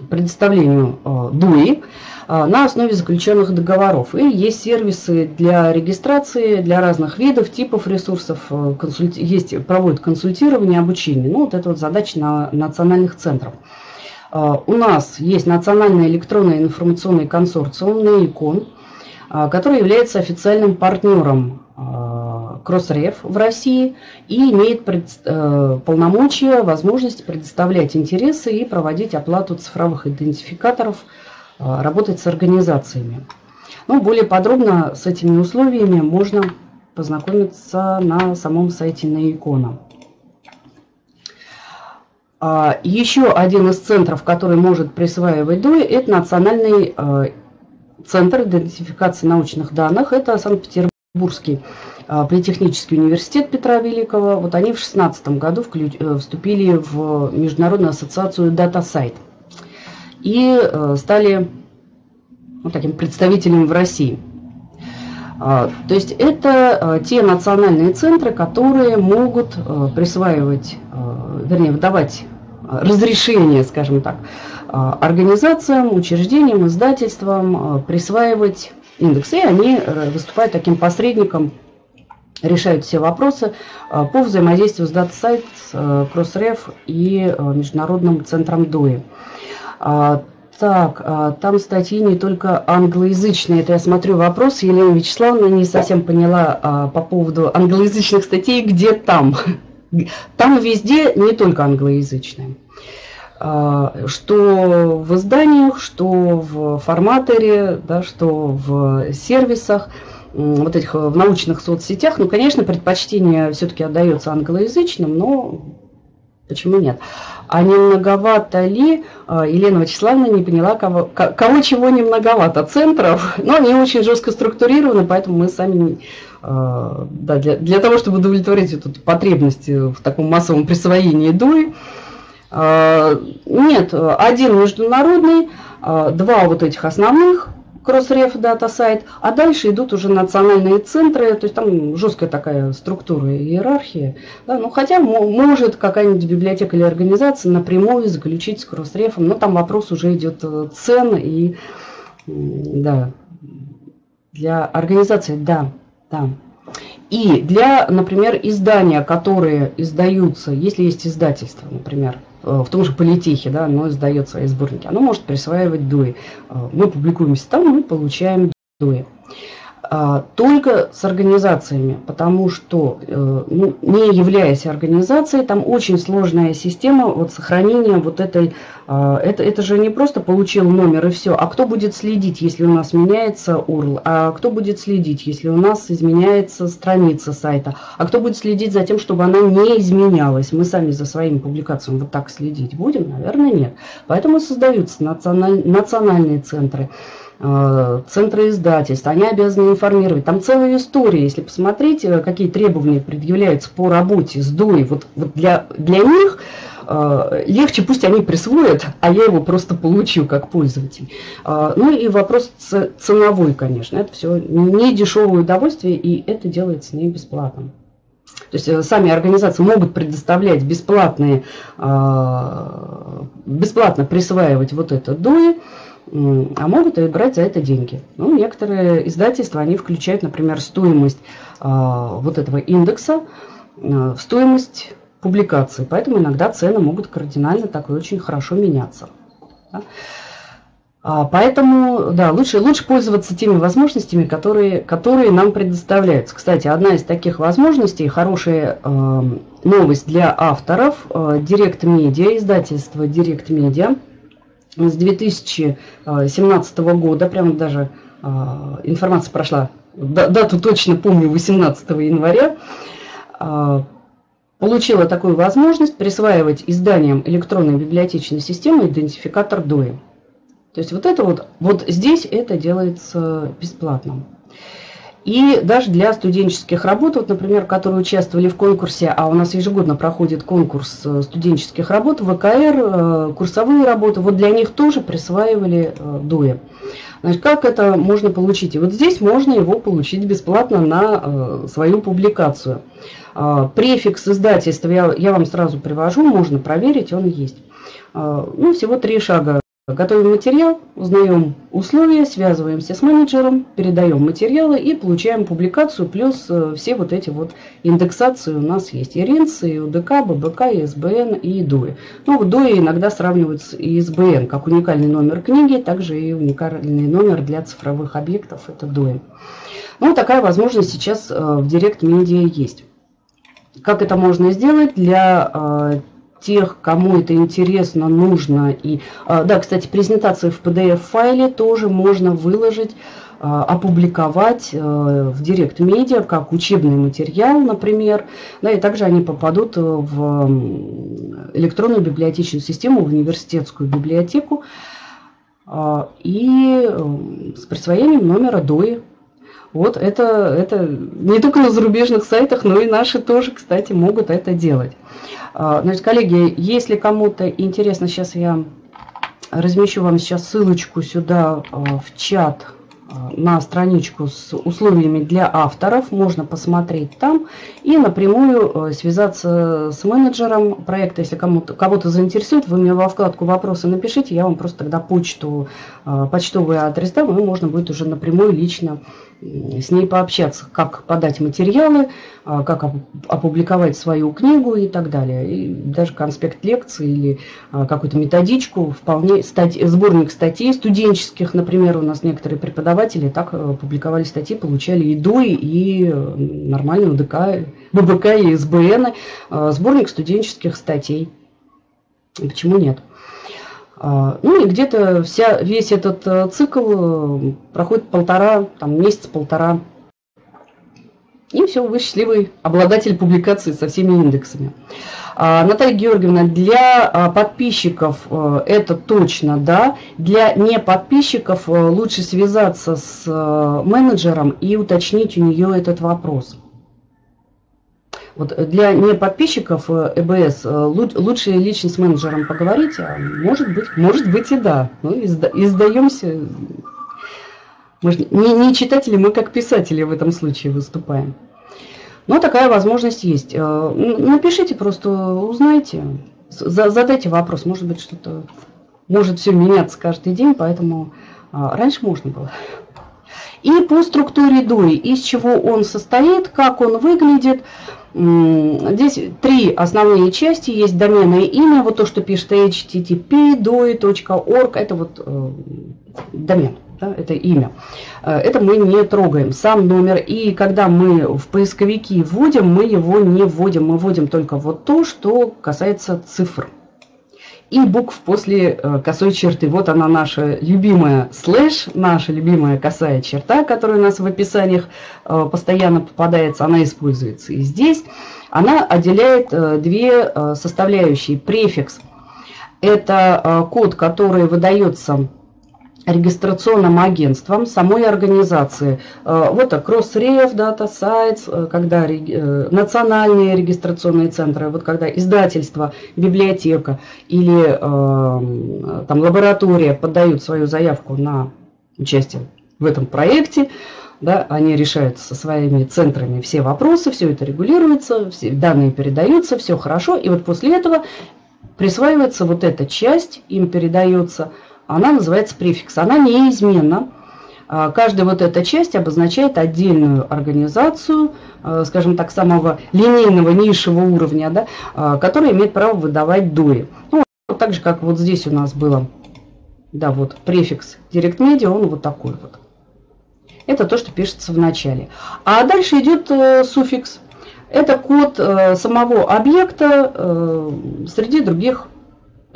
[SPEAKER 1] предоставлению ДУИ на основе заключенных договоров. И есть сервисы для регистрации, для разных видов, типов ресурсов, консульти... есть, проводят консультирование, обучение. Ну, вот это вот задача на национальных центров. У нас есть Национальный электронный информационный консорциум НЕИКОН, а, который является официальным партнером а, Crossref в России и имеет э, полномочия, возможность предоставлять интересы и проводить оплату цифровых идентификаторов, а, работать с организациями. Ну, более подробно с этими условиями можно познакомиться на самом сайте Наикона. Еще один из центров, который может присваивать ДОИ, это Национальный э, Центр идентификации научных данных. Это Санкт-Петербургский а, политехнический университет Петра Великого. Вот они в 2016 году э, вступили в Международную ассоциацию DataSite и э, стали ну, таким представителем в России. А, то есть это э, те национальные центры, которые могут присваивать, вернее, выдавать разрешение, скажем так, организациям, учреждениям, издательствам а, присваивать индексы, и они э, выступают таким посредником, решают все вопросы а, по взаимодействию с DataSite, Crossref и Международным центром ДОИ. Так, там статьи не только англоязычные. Это я смотрю вопрос. Елена Вячеславовна не совсем поняла по поводу англоязычных статей, где там. Там везде не только англоязычные. А, что в изданиях, что в форматоре, да, что в сервисах, вот этих э, в научных соцсетях. Ну, конечно, предпочтение все-таки отдается англоязычным, но почему нет? А не многовато ли, а, Елена Вячеславовна не поняла, кого, кого чего не многовато, центров, но они очень жестко структурированы, поэтому мы сами а, да, для, для того, чтобы удовлетворить эту потребность в таком массовом присвоении дури, а, нет, один международный, а, два вот этих основных, Crossref Data Site, а дальше идут уже национальные центры, то есть там жесткая такая структура и иерархия. Да, ну, хотя может какая-нибудь библиотека или организация напрямую заключить с Crossref, но там вопрос уже идет э, цен и да, для организации, да, да. И для, например, издания, которые издаются, если есть издательство, например, в том же политехе, да, оно издает свои сборники, оно может присваивать дуи. Э, мы публикуемся там, мы получаем дуи. А, только с организациями, потому что, э, ну, не являясь организацией, там очень сложная система вот сохранения вот этой, а, это, это же не просто получил номер и все, а кто будет следить, если у нас меняется URL, а кто будет следить, если у нас изменяется страница сайта, а кто будет следить за тем, чтобы она не изменялась, мы сами за своими публикациями вот так следить будем, наверное, нет. Поэтому создаются националь, национальные центры. Э, центры издательств, они обязаны информировать. Там целая история, если посмотреть, э, какие требования предъявляются по работе с ДОИ. Вот, вот для, для них э, легче, пусть они присвоят, а я его просто получу как пользователь. Ну и вопрос ценовой, конечно. Это все не дешевое удовольствие, и это делается не бесплатно. То есть сами организации могут предоставлять бесплатные, бесплатно присваивать вот это ДОИ, а могут и брать за это деньги. Ну, некоторые издательства, они включают, например, стоимость э, вот этого индекса э, в стоимость публикации, поэтому иногда цены могут кардинально так и очень хорошо меняться. Да? А, поэтому, да, лучше, лучше пользоваться теми возможностями, которые, которые нам предоставляются. Кстати, одна из таких возможностей, хорошая э, новость для авторов, э, Direct Media, издательство Direct Media – с 2017 года, прямо даже информация прошла, дату точно помню, 18 января, получила такую возможность присваивать изданиям электронной библиотечной системы идентификатор DOI. То есть вот это вот, вот здесь это делается бесплатно. И даже для студенческих работ, вот, например, которые участвовали в конкурсе, а у нас ежегодно проходит конкурс э, студенческих работ, ВКР, э, курсовые работы, вот для них тоже присваивали э, ДОИ. Значит, как это можно получить? И вот здесь можно его получить бесплатно на свою публикацию. Префикс издательства я, я вам сразу привожу, можно проверить, он есть. Ну, всего три шага. Готовим материал, узнаем условия, связываемся с менеджером, передаем материалы и получаем публикацию, плюс э, все вот эти вот индексации у нас есть. И и УДК, ББК, и СБН, и ДУИ. Ну, в ДУИ иногда сравнивают с ИСБН, как уникальный номер книги, также и уникальный номер для цифровых объектов, это ДУИ. Ну, такая возможность сейчас э, в Direct Media есть. Как это можно сделать для э, тех, кому это интересно, нужно. И, а, да, кстати, презентацию в PDF-файле тоже можно выложить, а, опубликовать э, в Direct Media как учебный материал, например. Да, и также они попадут в электронную библиотечную систему, в университетскую библиотеку а, и с присвоением номера ДОИ. Вот это, это не только на зарубежных сайтах, но и наши тоже, кстати, могут это делать. А, значит, коллеги, если кому-то интересно, сейчас я размещу вам сейчас ссылочку сюда а, в чат а, на страничку с условиями для авторов, можно посмотреть там и напрямую связаться с менеджером проекта, если кому-то кого-то заинтересует, вы мне во вкладку вопросы напишите, я вам просто тогда почту, почтовый адрес дам, и можно будет уже напрямую лично с ней пообщаться, как подать материалы, а, как опубликовать свою книгу и так далее. И даже конспект лекции или а, какую-то методичку, вполне стать, сборник статей студенческих, например, у нас некоторые преподаватели так э, публиковали статьи, получали и ДОИ, и э, нормальную ДК, ББК и СБН, э, сборник студенческих статей. Почему нет? А, ну и где-то вся, весь этот э, цикл э, проходит полтора, там месяц-полтора. И все, вы счастливый обладатель публикации со всеми индексами. А, Наталья Георгиевна, для а, подписчиков э, это точно, да. Для не подписчиков лучше связаться с менеджером и уточнить у нее этот вопрос. Вот для не подписчиков э, ЭБС э, лучше лично с менеджером поговорить, а может быть, может быть и да. Изда, издаемся. Мы не, не читатели, мы как писатели в этом случае выступаем. Но такая возможность есть. Э, напишите просто, узнайте, задайте вопрос. Может быть, что-то может все меняться каждый день, поэтому раньше можно было. И по структуре DOI, из чего он состоит, как он выглядит – Здесь три основные части. Есть доменное имя, вот то, что пишет http doi.org, это вот э, домен. Да, это имя. Э, это мы не трогаем. Сам номер. И когда мы в поисковики вводим, мы его не вводим. Мы вводим только вот то, что касается цифр и букв после э, косой черты. Вот она наша любимая слэш, наша любимая косая черта, которая у нас в описаниях э, постоянно попадается, она используется и здесь. Она отделяет э, две составляющие. Префикс – это код, который выдается регистрационным агентством самой организации. Э, вот так, Crossref, Data Sites, когда э, национальные регистрационные центры, вот когда издательство, библиотека или там лаборатория подают свою заявку на участие в этом проекте, да, они решают со своими центрами все вопросы, все это регулируется, все данные передаются, все хорошо, и вот после этого присваивается вот эта часть, им передается – она называется префикс. Она неизменна. А, каждая вот эта часть обозначает отдельную организацию, а, скажем так, самого линейного низшего уровня, да, а, которая имеет право выдавать дури. Ну, так же, как вот здесь у нас было, да, вот префикс Direct Media, он вот такой вот. Это то, что пишется в начале. А дальше идет э, суффикс. Это код э, самого объекта э, среди других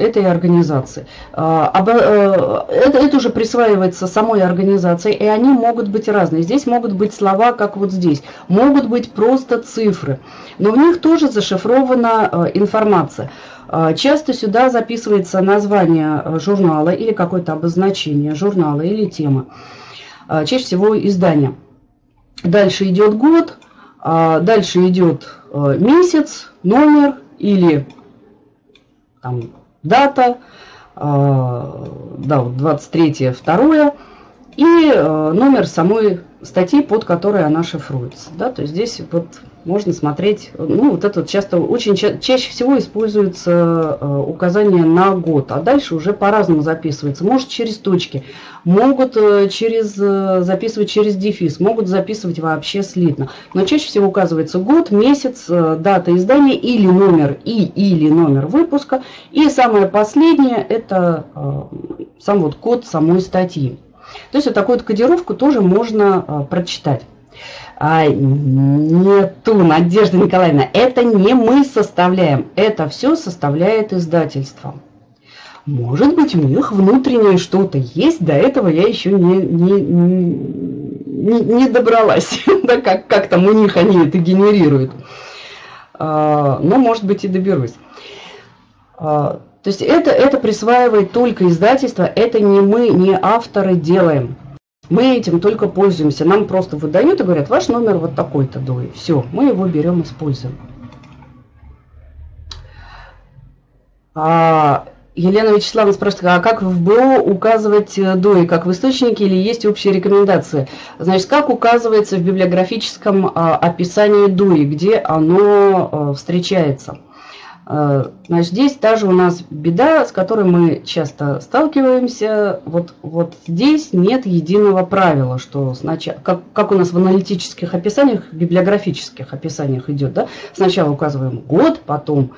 [SPEAKER 1] этой организации. А, э, это, это уже присваивается самой организации, и они могут быть разные. Здесь могут быть слова, как вот здесь, могут быть просто цифры, но в них тоже зашифрована э, информация. А, часто сюда записывается название э, журнала или какое-то обозначение журнала или темы. А, чаще всего издание. Дальше идет год, дальше идет месяц, номер или там, дата, э, да, вот 23 2 и э, номер самой статьи, под которой она шифруется. Да, то есть здесь вот можно смотреть, ну вот это вот часто, очень ча чаще всего используется э, указание на год, а дальше уже по-разному записывается. Может через точки, могут э, через, э, записывать через дефис, могут записывать вообще слитно. Но чаще всего указывается год, месяц, э, дата издания или номер и или номер выпуска. И самое последнее это э, сам вот код самой статьи. То есть вот такую вот кодировку тоже можно э, прочитать. А, нету, Надежда Николаевна, это не мы составляем, это все составляет издательство. Может быть, у них внутреннее что-то есть, до этого я еще не, не, не, не добралась, да, как, как там у них они это генерируют. А, но, может быть, и доберусь. А, то есть это, это присваивает только издательство, это не мы, не авторы делаем. Мы этим только пользуемся. Нам просто выдают и говорят, ваш номер вот такой-то ДОИ. Все, мы его берем, используем. А, Елена Вячеславовна спрашивает, а как в БО указывать э, ДОИ, как в источнике или есть общие рекомендации? Значит, как указывается в библиографическом а, описании ДОИ, где оно а, встречается? Э, значит, здесь даже у нас беда, с которой мы часто сталкиваемся. Вот, вот здесь нет единого правила, что сначала, как, как у нас в аналитических описаниях, библиографических описаниях идет, да, сначала указываем год, потом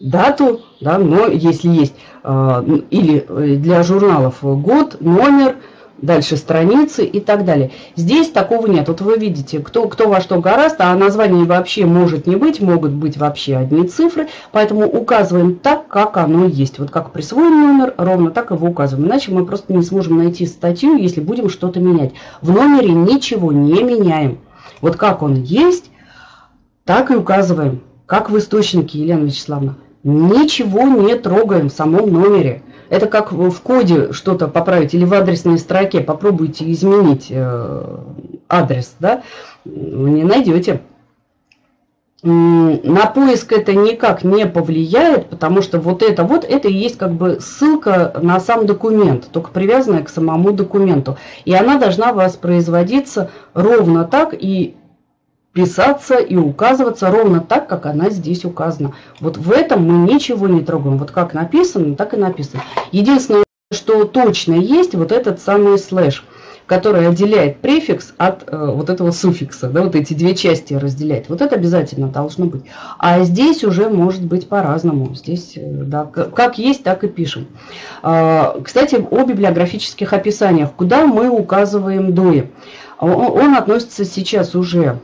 [SPEAKER 1] дату, да, но если есть, э, или э, для журналов год, номер, дальше страницы и так далее. Здесь такого нет. Вот вы видите, кто, кто во что гораст, а название вообще может не быть, могут быть вообще одни цифры, поэтому указываем так, как оно есть. Вот как присвоен номер, ровно так его указываем. Иначе мы просто не сможем найти статью, если будем что-то менять. В номере ничего не меняем. Вот как он есть, так и указываем. Как в источнике, Елена Вячеславовна. Ничего не трогаем в самом номере. Это как в коде что-то поправить или в адресной строке попробуйте изменить э, адрес, да, вы не найдете. На поиск это никак не повлияет, потому что вот это вот, это и есть как бы ссылка на сам документ, только привязанная к самому документу. И она должна воспроизводиться ровно так и писаться и указываться ровно так, как она здесь указана. Вот в этом мы ничего не трогаем. Вот как написано, так и написано. Единственное, что точно есть, вот этот самый слэш, который отделяет префикс от э, вот этого суффикса, да, вот эти две части разделяет. Вот это обязательно должно быть. А здесь уже может быть по-разному. Здесь, э, да, как есть, так и пишем. Э, кстати, о библиографических описаниях. Куда мы указываем дои? Он, он относится сейчас уже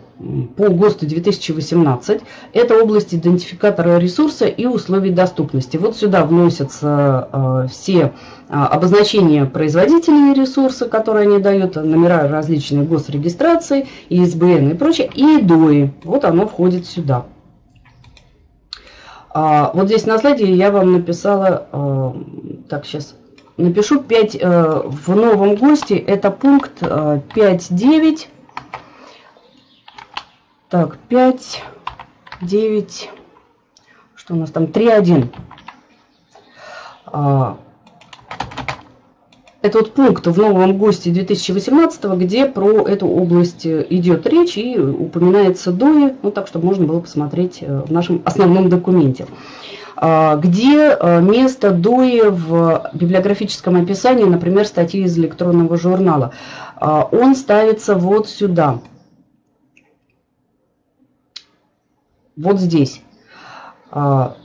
[SPEAKER 1] по ГОСТу 2018. Это область идентификатора ресурса и условий доступности. Вот сюда вносятся э, все э, обозначения производителей ресурса, которые они дают, номера различных госрегистраций, ИСБН и прочее, и ДОИ. Вот оно входит сюда. А, вот здесь на слайде я вам написала, э, так, сейчас напишу 5 э, в новом ГОСТе, это пункт э, 5.9 так, 5, 9, что у нас там, 3, 1. А, это вот пункт в новом ГОСТе 2018, где про эту область идет речь и упоминается ДОИ, ну так, чтобы можно было посмотреть э, в нашем основном документе. А, где э, место ДОИ в библиографическом описании, например, статьи из электронного журнала? А, он ставится вот сюда – вот здесь, а,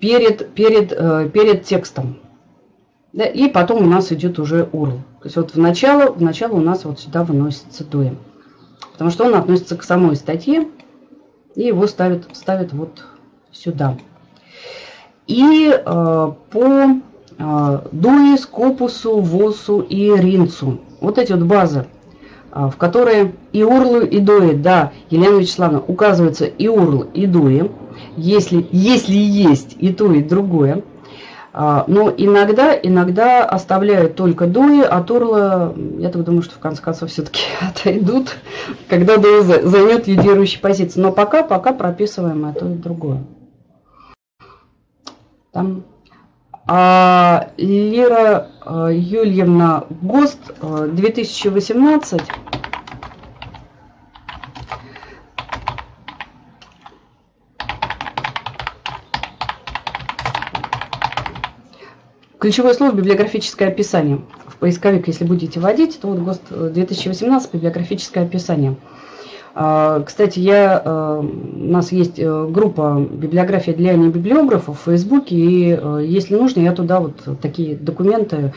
[SPEAKER 1] перед, перед, э, перед текстом. Да, и потом у нас идет уже URL. То есть вот в начало, в начало у нас вот сюда выносится дуэм. Потому что он относится к самой статье, и его ставят, ставят вот сюда. И э, по э, дуи, скопусу, восу и ринцу. Вот эти вот базы, в которые и урлу, и дуи, да, Елена Вячеславовна, указывается и урл, и дуи, если, если есть и то, и другое. А, но иногда, иногда оставляют только дуи, а турла, я так думаю, что в конце концов все-таки отойдут, когда дуи займет лидирующие позиции. Но пока, пока прописываем это и другое. Там. А Лера а, Юльевна ГОСТ 2018 а, Ключевое слово – библиографическое описание. В поисковик, если будете вводить, то вот ГОСТ 2018 – библиографическое описание. А, кстати, я, э, у нас есть э, группа библиография для небиблиографов в Фейсбуке, и э, если нужно, я туда вот такие документы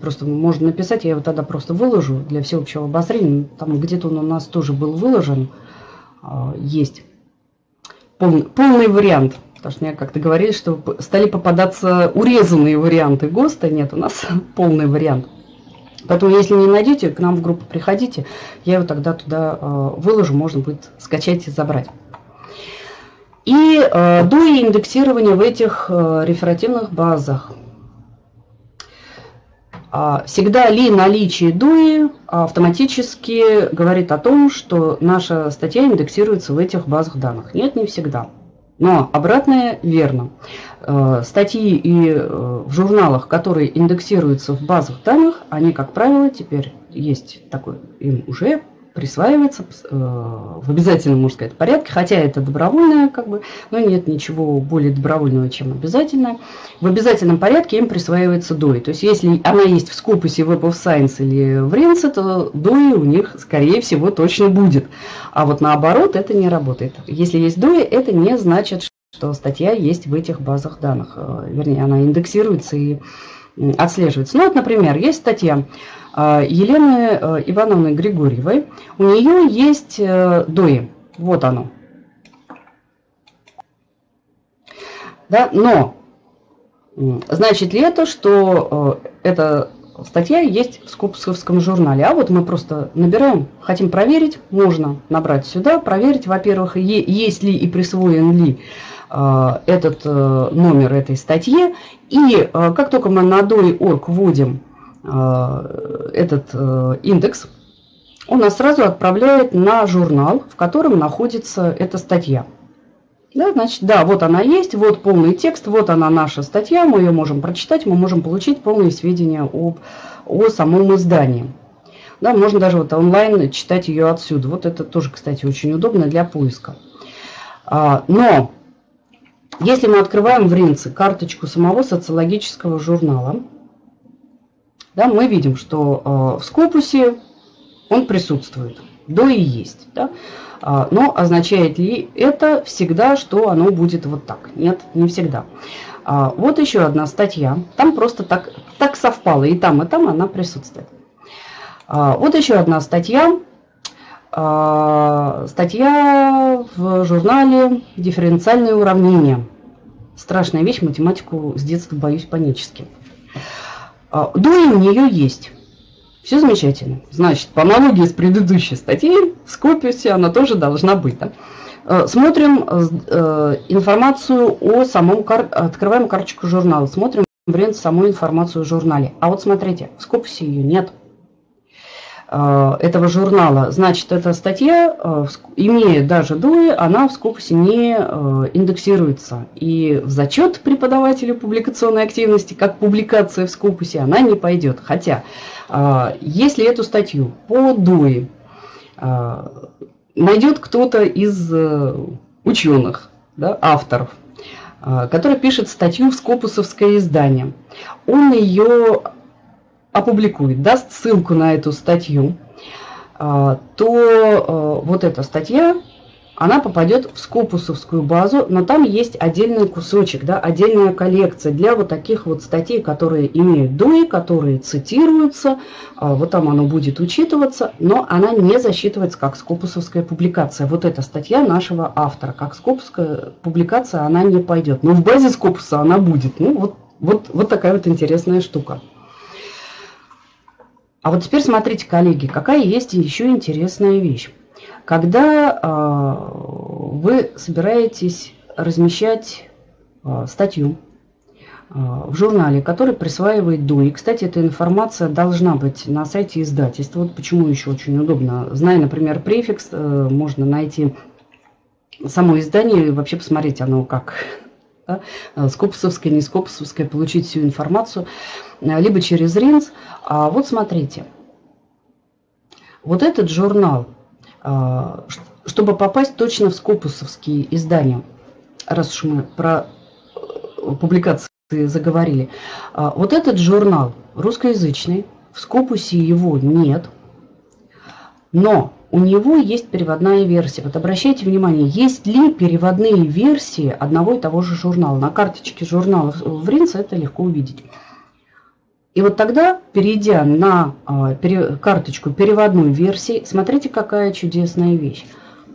[SPEAKER 1] просто можно написать, я его тогда просто выложу для всеобщего обозрения. Там где-то он у нас тоже был выложен, есть полный, полный вариант – Потому что мне как-то говорили, что стали попадаться урезанные варианты ГОСТа. Нет, у нас полный вариант. Поэтому, если не найдете, к нам в группу приходите, я его тогда туда э, выложу, можно будет скачать и забрать. И э, дуи индексирования в этих э, реферативных базах. А, всегда ли наличие дуи автоматически говорит о том, что наша статья индексируется в этих базах данных? Нет, не всегда. Но обратное верно. Э, статьи и э, в журналах, которые индексируются в базах данных, они, как правило, теперь есть такой, им уже присваивается э, в обязательном, можно сказать, порядке, хотя это добровольное, как бы, но нет ничего более добровольного, чем обязательное. В обязательном порядке им присваивается DOI. То есть, если она есть в скопусе Web of Science или в RINCE, то DOI у них, скорее всего, точно будет. А вот наоборот, это не работает. Если есть DOI, это не значит, что статья есть в этих базах данных. Э, вернее, она индексируется и отслеживается. Ну вот, например, есть статья Елены э, Ивановны Григорьевой. У нее есть э, ДОИ. Вот оно. Да, но значит ли это, что э, эта статья есть в Скопсковском журнале? А вот мы просто набираем, хотим проверить, можно набрать сюда, проверить, во-первых, есть ли и присвоен ли этот номер этой статьи. И как только мы на DOI.org вводим этот э, индекс, он нас сразу отправляет на журнал, в котором находится эта статья. Да, значит, да, вот она есть, вот полный текст, вот она наша статья, мы ее можем прочитать, мы можем получить полные сведения об, о самом издании. Да, можно даже вот онлайн читать ее отсюда. Вот это тоже, кстати, очень удобно для поиска. А, но если мы открываем в Ринце карточку самого социологического журнала, да, мы видим, что э, в скопусе он присутствует, до и есть. Да? А, но означает ли это всегда, что оно будет вот так? Нет, не всегда. А, вот еще одна статья. Там просто так, так совпало, и там, и там она присутствует. А, вот еще одна статья. Статья в журнале «Дифференциальные уравнения». Страшная вещь, математику с детства боюсь панически. А, Дури у нее есть. Все замечательно. Значит, по аналогии с предыдущей статьей, в Скопиусе она тоже должна быть. Да? Э, смотрим э, информацию о самом, открываем карточку журнала, смотрим в саму информацию о журнале. А вот смотрите, в Скопусе ее нет. Э, этого журнала. Значит, эта статья, э, имея даже дуи, она в Скопусе не э, индексируется. И в зачет преподавателю публикационной активности, как публикация в Скопусе, она не пойдет. Хотя, если эту статью по дуи найдет кто-то из ученых, да, авторов, который пишет статью в скопусовское издание, он ее опубликует, даст ссылку на эту статью, а, то а, вот эта статья, она попадет в скопусовскую базу, но там есть отдельный кусочек, да, отдельная коллекция для вот таких вот статей, которые имеют дуи, которые цитируются, а, вот там оно будет учитываться, но она не засчитывается как скопусовская публикация. Вот эта статья нашего автора, как скопусовская публикация, она не пойдет. Но в базе скопуса она будет. Ну, вот, вот, вот такая вот интересная штука. А вот теперь смотрите, коллеги, какая есть еще интересная вещь. Когда э, вы собираетесь размещать э, статью э, в журнале, который присваивает ДУИ, кстати, эта информация должна быть на сайте издательства, вот почему еще очень удобно. Зная, например, префикс, э, можно найти само издание и вообще посмотреть оно как да, скопусовское, не скопусовское, получить всю информацию, либо через РИНС. А вот смотрите, вот этот журнал – а, чтобы попасть точно в скопусовские издания, раз уж мы про э, публикации заговорили. Вот этот журнал русскоязычный, в скопусе его нет, но у него есть переводная версия. Вот обращайте внимание, есть ли переводные версии одного и того же журнала. На карточке журнала в РИНС это легко увидеть. И вот тогда, перейдя на а, карточку переводной версии, смотрите, какая чудесная вещь.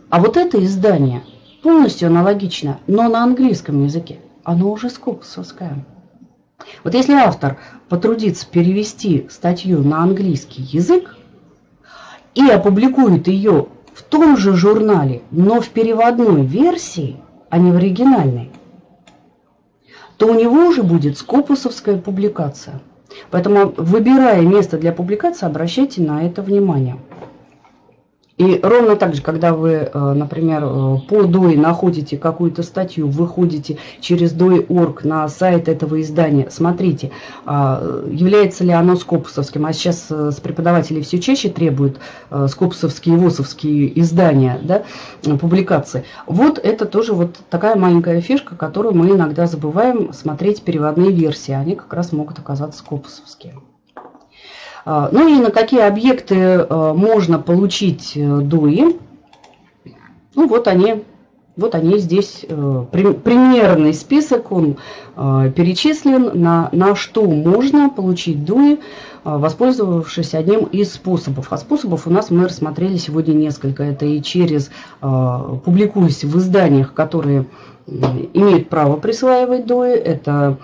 [SPEAKER 1] А вот это издание полностью аналогично, но на английском языке. Оно уже скопусовское. Вот если автор потрудится перевести статью на английский язык и опубликует ее в том же журнале, но в переводной версии, а не в оригинальной, то у него уже будет скопусовская публикация. Поэтому, выбирая место для публикации, обращайте на это внимание. И ровно так же, когда вы, э, например, э, по DOI находите какую-то статью, выходите через DOI.org на сайт этого издания, смотрите, а, является ли оно скопусовским. А сейчас э, с преподавателей все чаще требуют скопусовские, ВОСовские издания, да, публикации. Вот это тоже вот такая маленькая фишка, которую мы иногда забываем смотреть переводные версии. Они как раз могут оказаться скопусовские. А, ну и на какие объекты а, можно получить э, дуи. Ну вот они, вот они здесь, э, примерный список, он а, перечислен, на, на что можно получить дуи, воспользовавшись одним из способов. А способов у нас мы рассмотрели сегодня несколько. Это и через, публикуясь в изданиях, которые имеют право присваивать дуи, это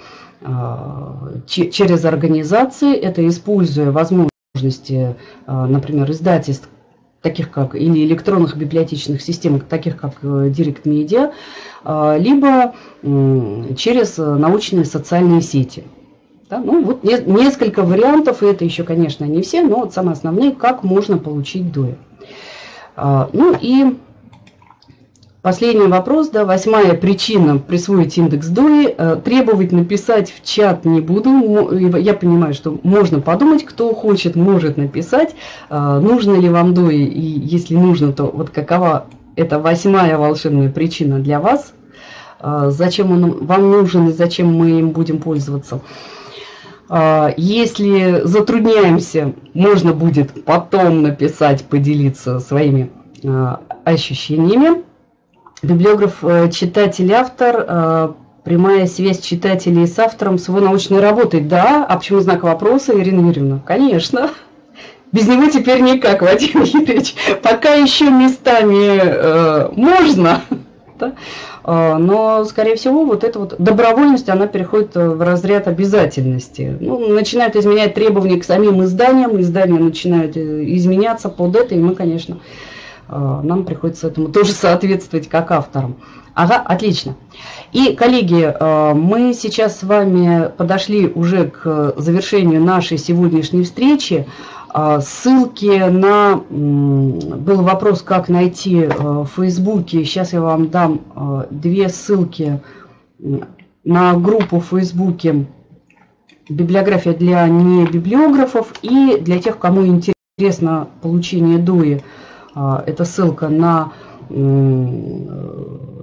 [SPEAKER 1] через организации, это используя возможности, а, например, издательств, таких как или электронных библиотечных систем, таких как э, Direct Media, либо через научные социальные сети. Да, ну, вот несколько вариантов, и это еще, конечно, не все, но вот самые основные, как можно получить дуэ. Ну и Последний вопрос, да, восьмая причина присвоить индекс ДОИ. Э, требовать написать в чат не буду. Я понимаю, что можно подумать, кто хочет, может написать, э, нужно ли вам ДОИ, и если нужно, то вот какова эта восьмая волшебная причина для вас, э, зачем он вам нужен и зачем мы им будем пользоваться. Если затрудняемся, можно будет потом написать, поделиться своими ощущениями. Библиограф, э, читатель, автор, э, прямая связь читателей с автором с его научной работой. Да, а почему знак вопроса, Ирина Юрьевна? Конечно. Без него теперь никак, Вадим Юрьевич. Пока еще местами э, можно, да? Э, но, скорее всего, вот эта вот добровольность, она переходит в разряд обязательности. Ну, начинают изменять требования к самим изданиям, издания начинают изменяться под это, и мы, конечно, Э, нам приходится этому тоже соответствовать как авторам. Ага, отлично. И, коллеги, э, мы сейчас с вами подошли уже к завершению нашей сегодняшней встречи. Э, ссылки на... Был вопрос, как найти в Фейсбуке. Сейчас я вам дам две ссылки на группу в Фейсбуке «Библиография для небиблиографов» и для тех, кому интересно получение ДУИ – это ссылка на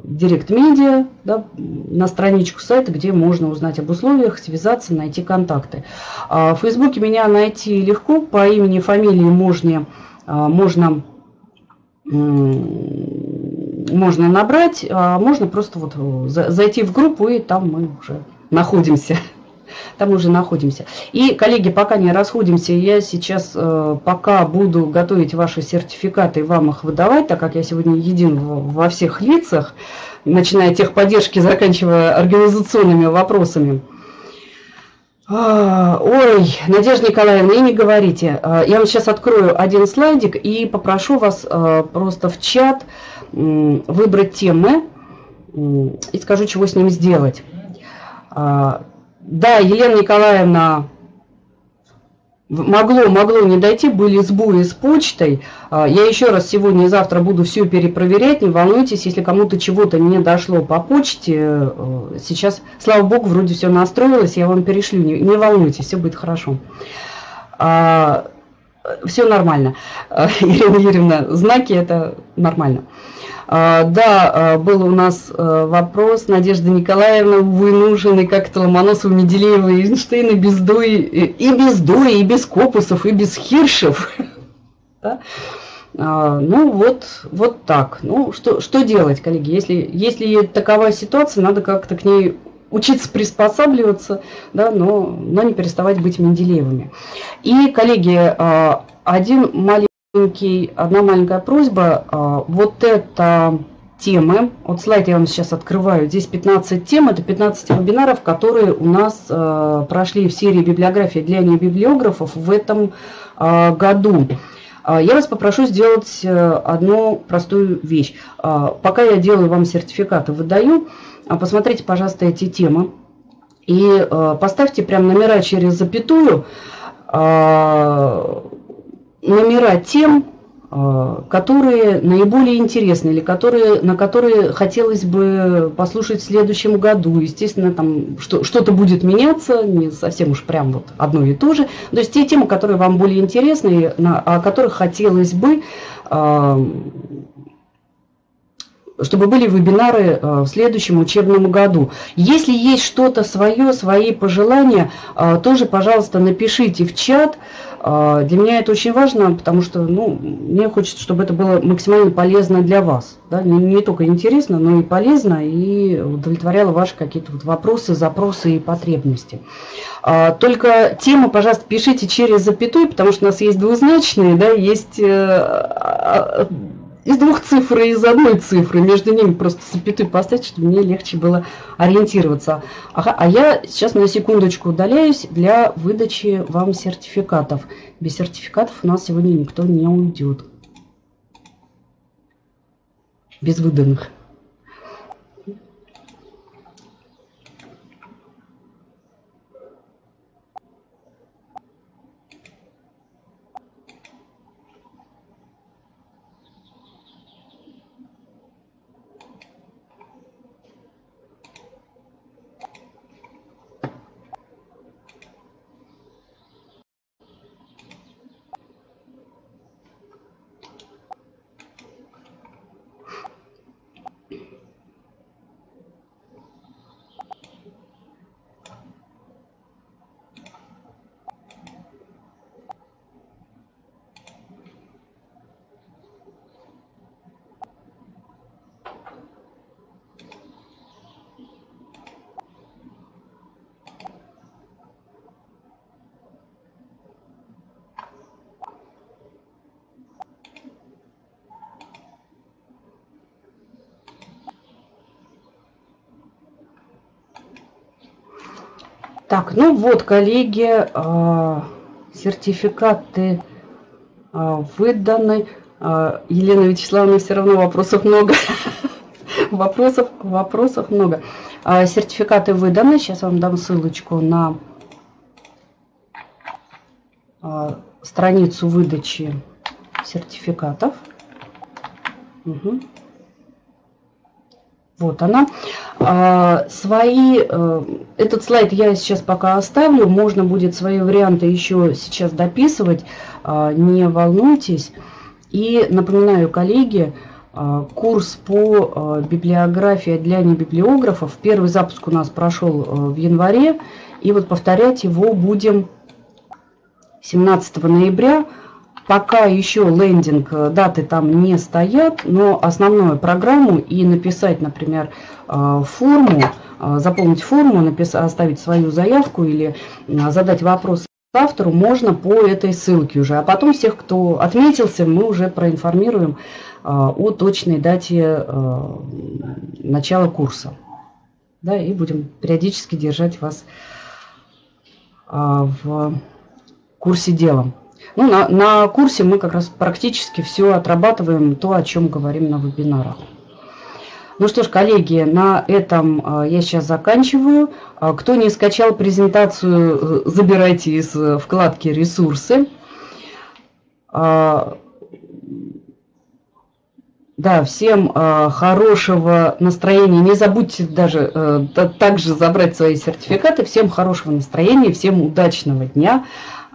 [SPEAKER 1] Директ Медиа, да, на страничку сайта, где можно узнать об условиях, связаться, найти контакты. А, в Фейсбуке меня найти легко, по имени, фамилии можно, а, можно можно набрать, а можно просто вот зайти в группу, и там мы уже находимся. Там уже находимся. И, коллеги, пока не расходимся, я сейчас э, пока буду готовить ваши сертификаты и вам их выдавать, так как я сегодня един во всех лицах, начиная от техподдержки, заканчивая организационными вопросами. А, ой, Надежда Николаевна, и не говорите. А, я вам сейчас открою один слайдик и попрошу вас а, просто в чат выбрать темы и скажу, чего с ним сделать. Да, Елена Николаевна Могло, могло не дойти, были сбои с почтой. А, я еще раз сегодня и завтра буду все перепроверять. Не волнуйтесь, если кому-то чего-то не дошло по почте. Э, сейчас, слава богу, вроде все настроилось, я вам перешлю. Не, не волнуйтесь, все будет хорошо. А, все нормально. Ирина Юрьевна, знаки это нормально. А, да, а, был у нас а, вопрос, Надежда Николаевна, вы нужны как-то Ломоносов, Менделеева, Эйнштейна без Дуи, и без Дуи, и без Копусов, и без Хиршев. Да? Ну, вот, вот так. Ну, что, что делать, коллеги? Если, если такова ситуация, надо как-то к ней учиться приспосабливаться, да, но, но не переставать быть Менделеевыми. И, коллеги, один маленький одна маленькая просьба. А, вот это темы. Вот слайд я вам сейчас открываю. Здесь 15 тем. Это 15 вебинаров, которые у нас а, прошли в серии библиографии для небиблиографов в этом а, году. Я вас попрошу сделать одну простую вещь. Пока я делаю вам сертификаты, выдаю, посмотрите, пожалуйста, эти темы. И поставьте прям номера через запятую номера тем, а, которые наиболее интересны или которые, на которые хотелось бы послушать в следующем году. Естественно, там что, что-то будет меняться, не совсем уж прям вот одно и то же. То есть те темы, которые вам более интересны, на, о которых хотелось бы, а, чтобы были вебинары а, в следующем учебном году. Если есть что-то свое, свои пожелания, тоже, пожалуйста, напишите в чат. Для меня это очень важно, потому что ну, мне хочется, чтобы это было максимально полезно для вас. Да? Не, не только интересно, но и полезно, и удовлетворяло ваши какие-то вот вопросы, запросы и потребности. А, только тему, пожалуйста, пишите через запятую, потому что у нас есть двузначные, да, есть э, из двух цифр и из одной цифры. Между ними просто запятую поставить, чтобы мне легче было ориентироваться. Ага, а я сейчас на секундочку удаляюсь для выдачи вам сертификатов. Без сертификатов у нас сегодня никто не уйдет. Без выданных. Так, ну вот, коллеги, а, сертификаты а, выданы. А, Елена Вячеславовна, все равно вопросов много. вопросов, вопросов много. Сертификаты выданы. Сейчас вам дам ссылочку на страницу выдачи сертификатов. Угу. Вот она. А, свои, э, этот слайд я сейчас пока оставлю, можно будет свои варианты еще сейчас дописывать, а, не волнуйтесь. И напоминаю, коллеги, а, курс по библиографии для небиблиографов, первый запуск у нас прошел э, в январе, и вот повторять его будем 17 ноября пока еще лендинг, э, даты там не стоят, но основную программу и написать, например, э, форму, заполнить форму, написать, оставить свою заявку или задать вопрос автору можно по этой ссылке уже. А потом всех, кто отметился, мы уже проинформируем о точной дате начала курса. Да, и будем периодически держать вас в курсе дела. Ну, на, на курсе мы как раз практически все отрабатываем то, о чем говорим на вебинарах. Ну что ж, коллеги, на этом а, я сейчас заканчиваю. А, кто не скачал презентацию, э, забирайте из э, вкладки «Ресурсы». Да, всем хорошего настроения. Не забудьте даже э, также забрать свои сертификаты. Всем хорошего настроения, всем удачного дня.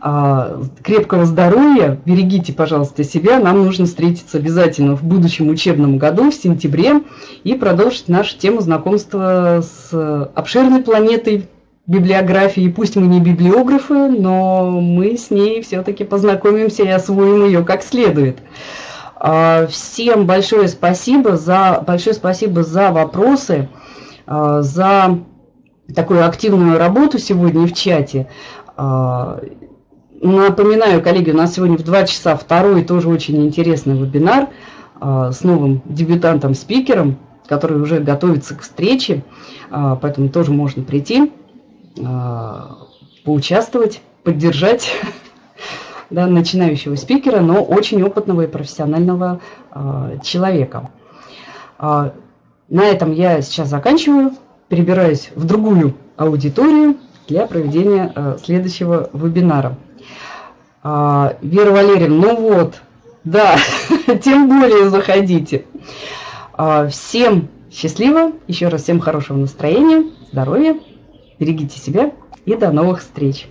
[SPEAKER 1] А, крепкого здоровья, берегите, пожалуйста, себя. Нам нужно встретиться обязательно в будущем учебном году, в сентябре, и продолжить нашу тему знакомства с обширной планетой библиографии. Пусть мы не библиографы, но мы с ней все-таки познакомимся и освоим ее как следует. А, всем большое спасибо за, большое спасибо за вопросы, а, за такую активную работу сегодня в чате. Напоминаю, коллеги, у нас сегодня в 2 часа второй тоже очень интересный вебинар а, с новым дебютантом-спикером, который уже готовится к встрече, а, поэтому тоже можно прийти, а, поучаствовать, поддержать да, начинающего спикера, но очень опытного и профессионального человека. На этом я сейчас заканчиваю, перебираюсь в другую аудиторию для проведения следующего вебинара. А, Вера Валерьевна, ну вот, да, тем более заходите. А, всем счастливо, еще раз всем хорошего настроения, здоровья, берегите себя и до новых встреч.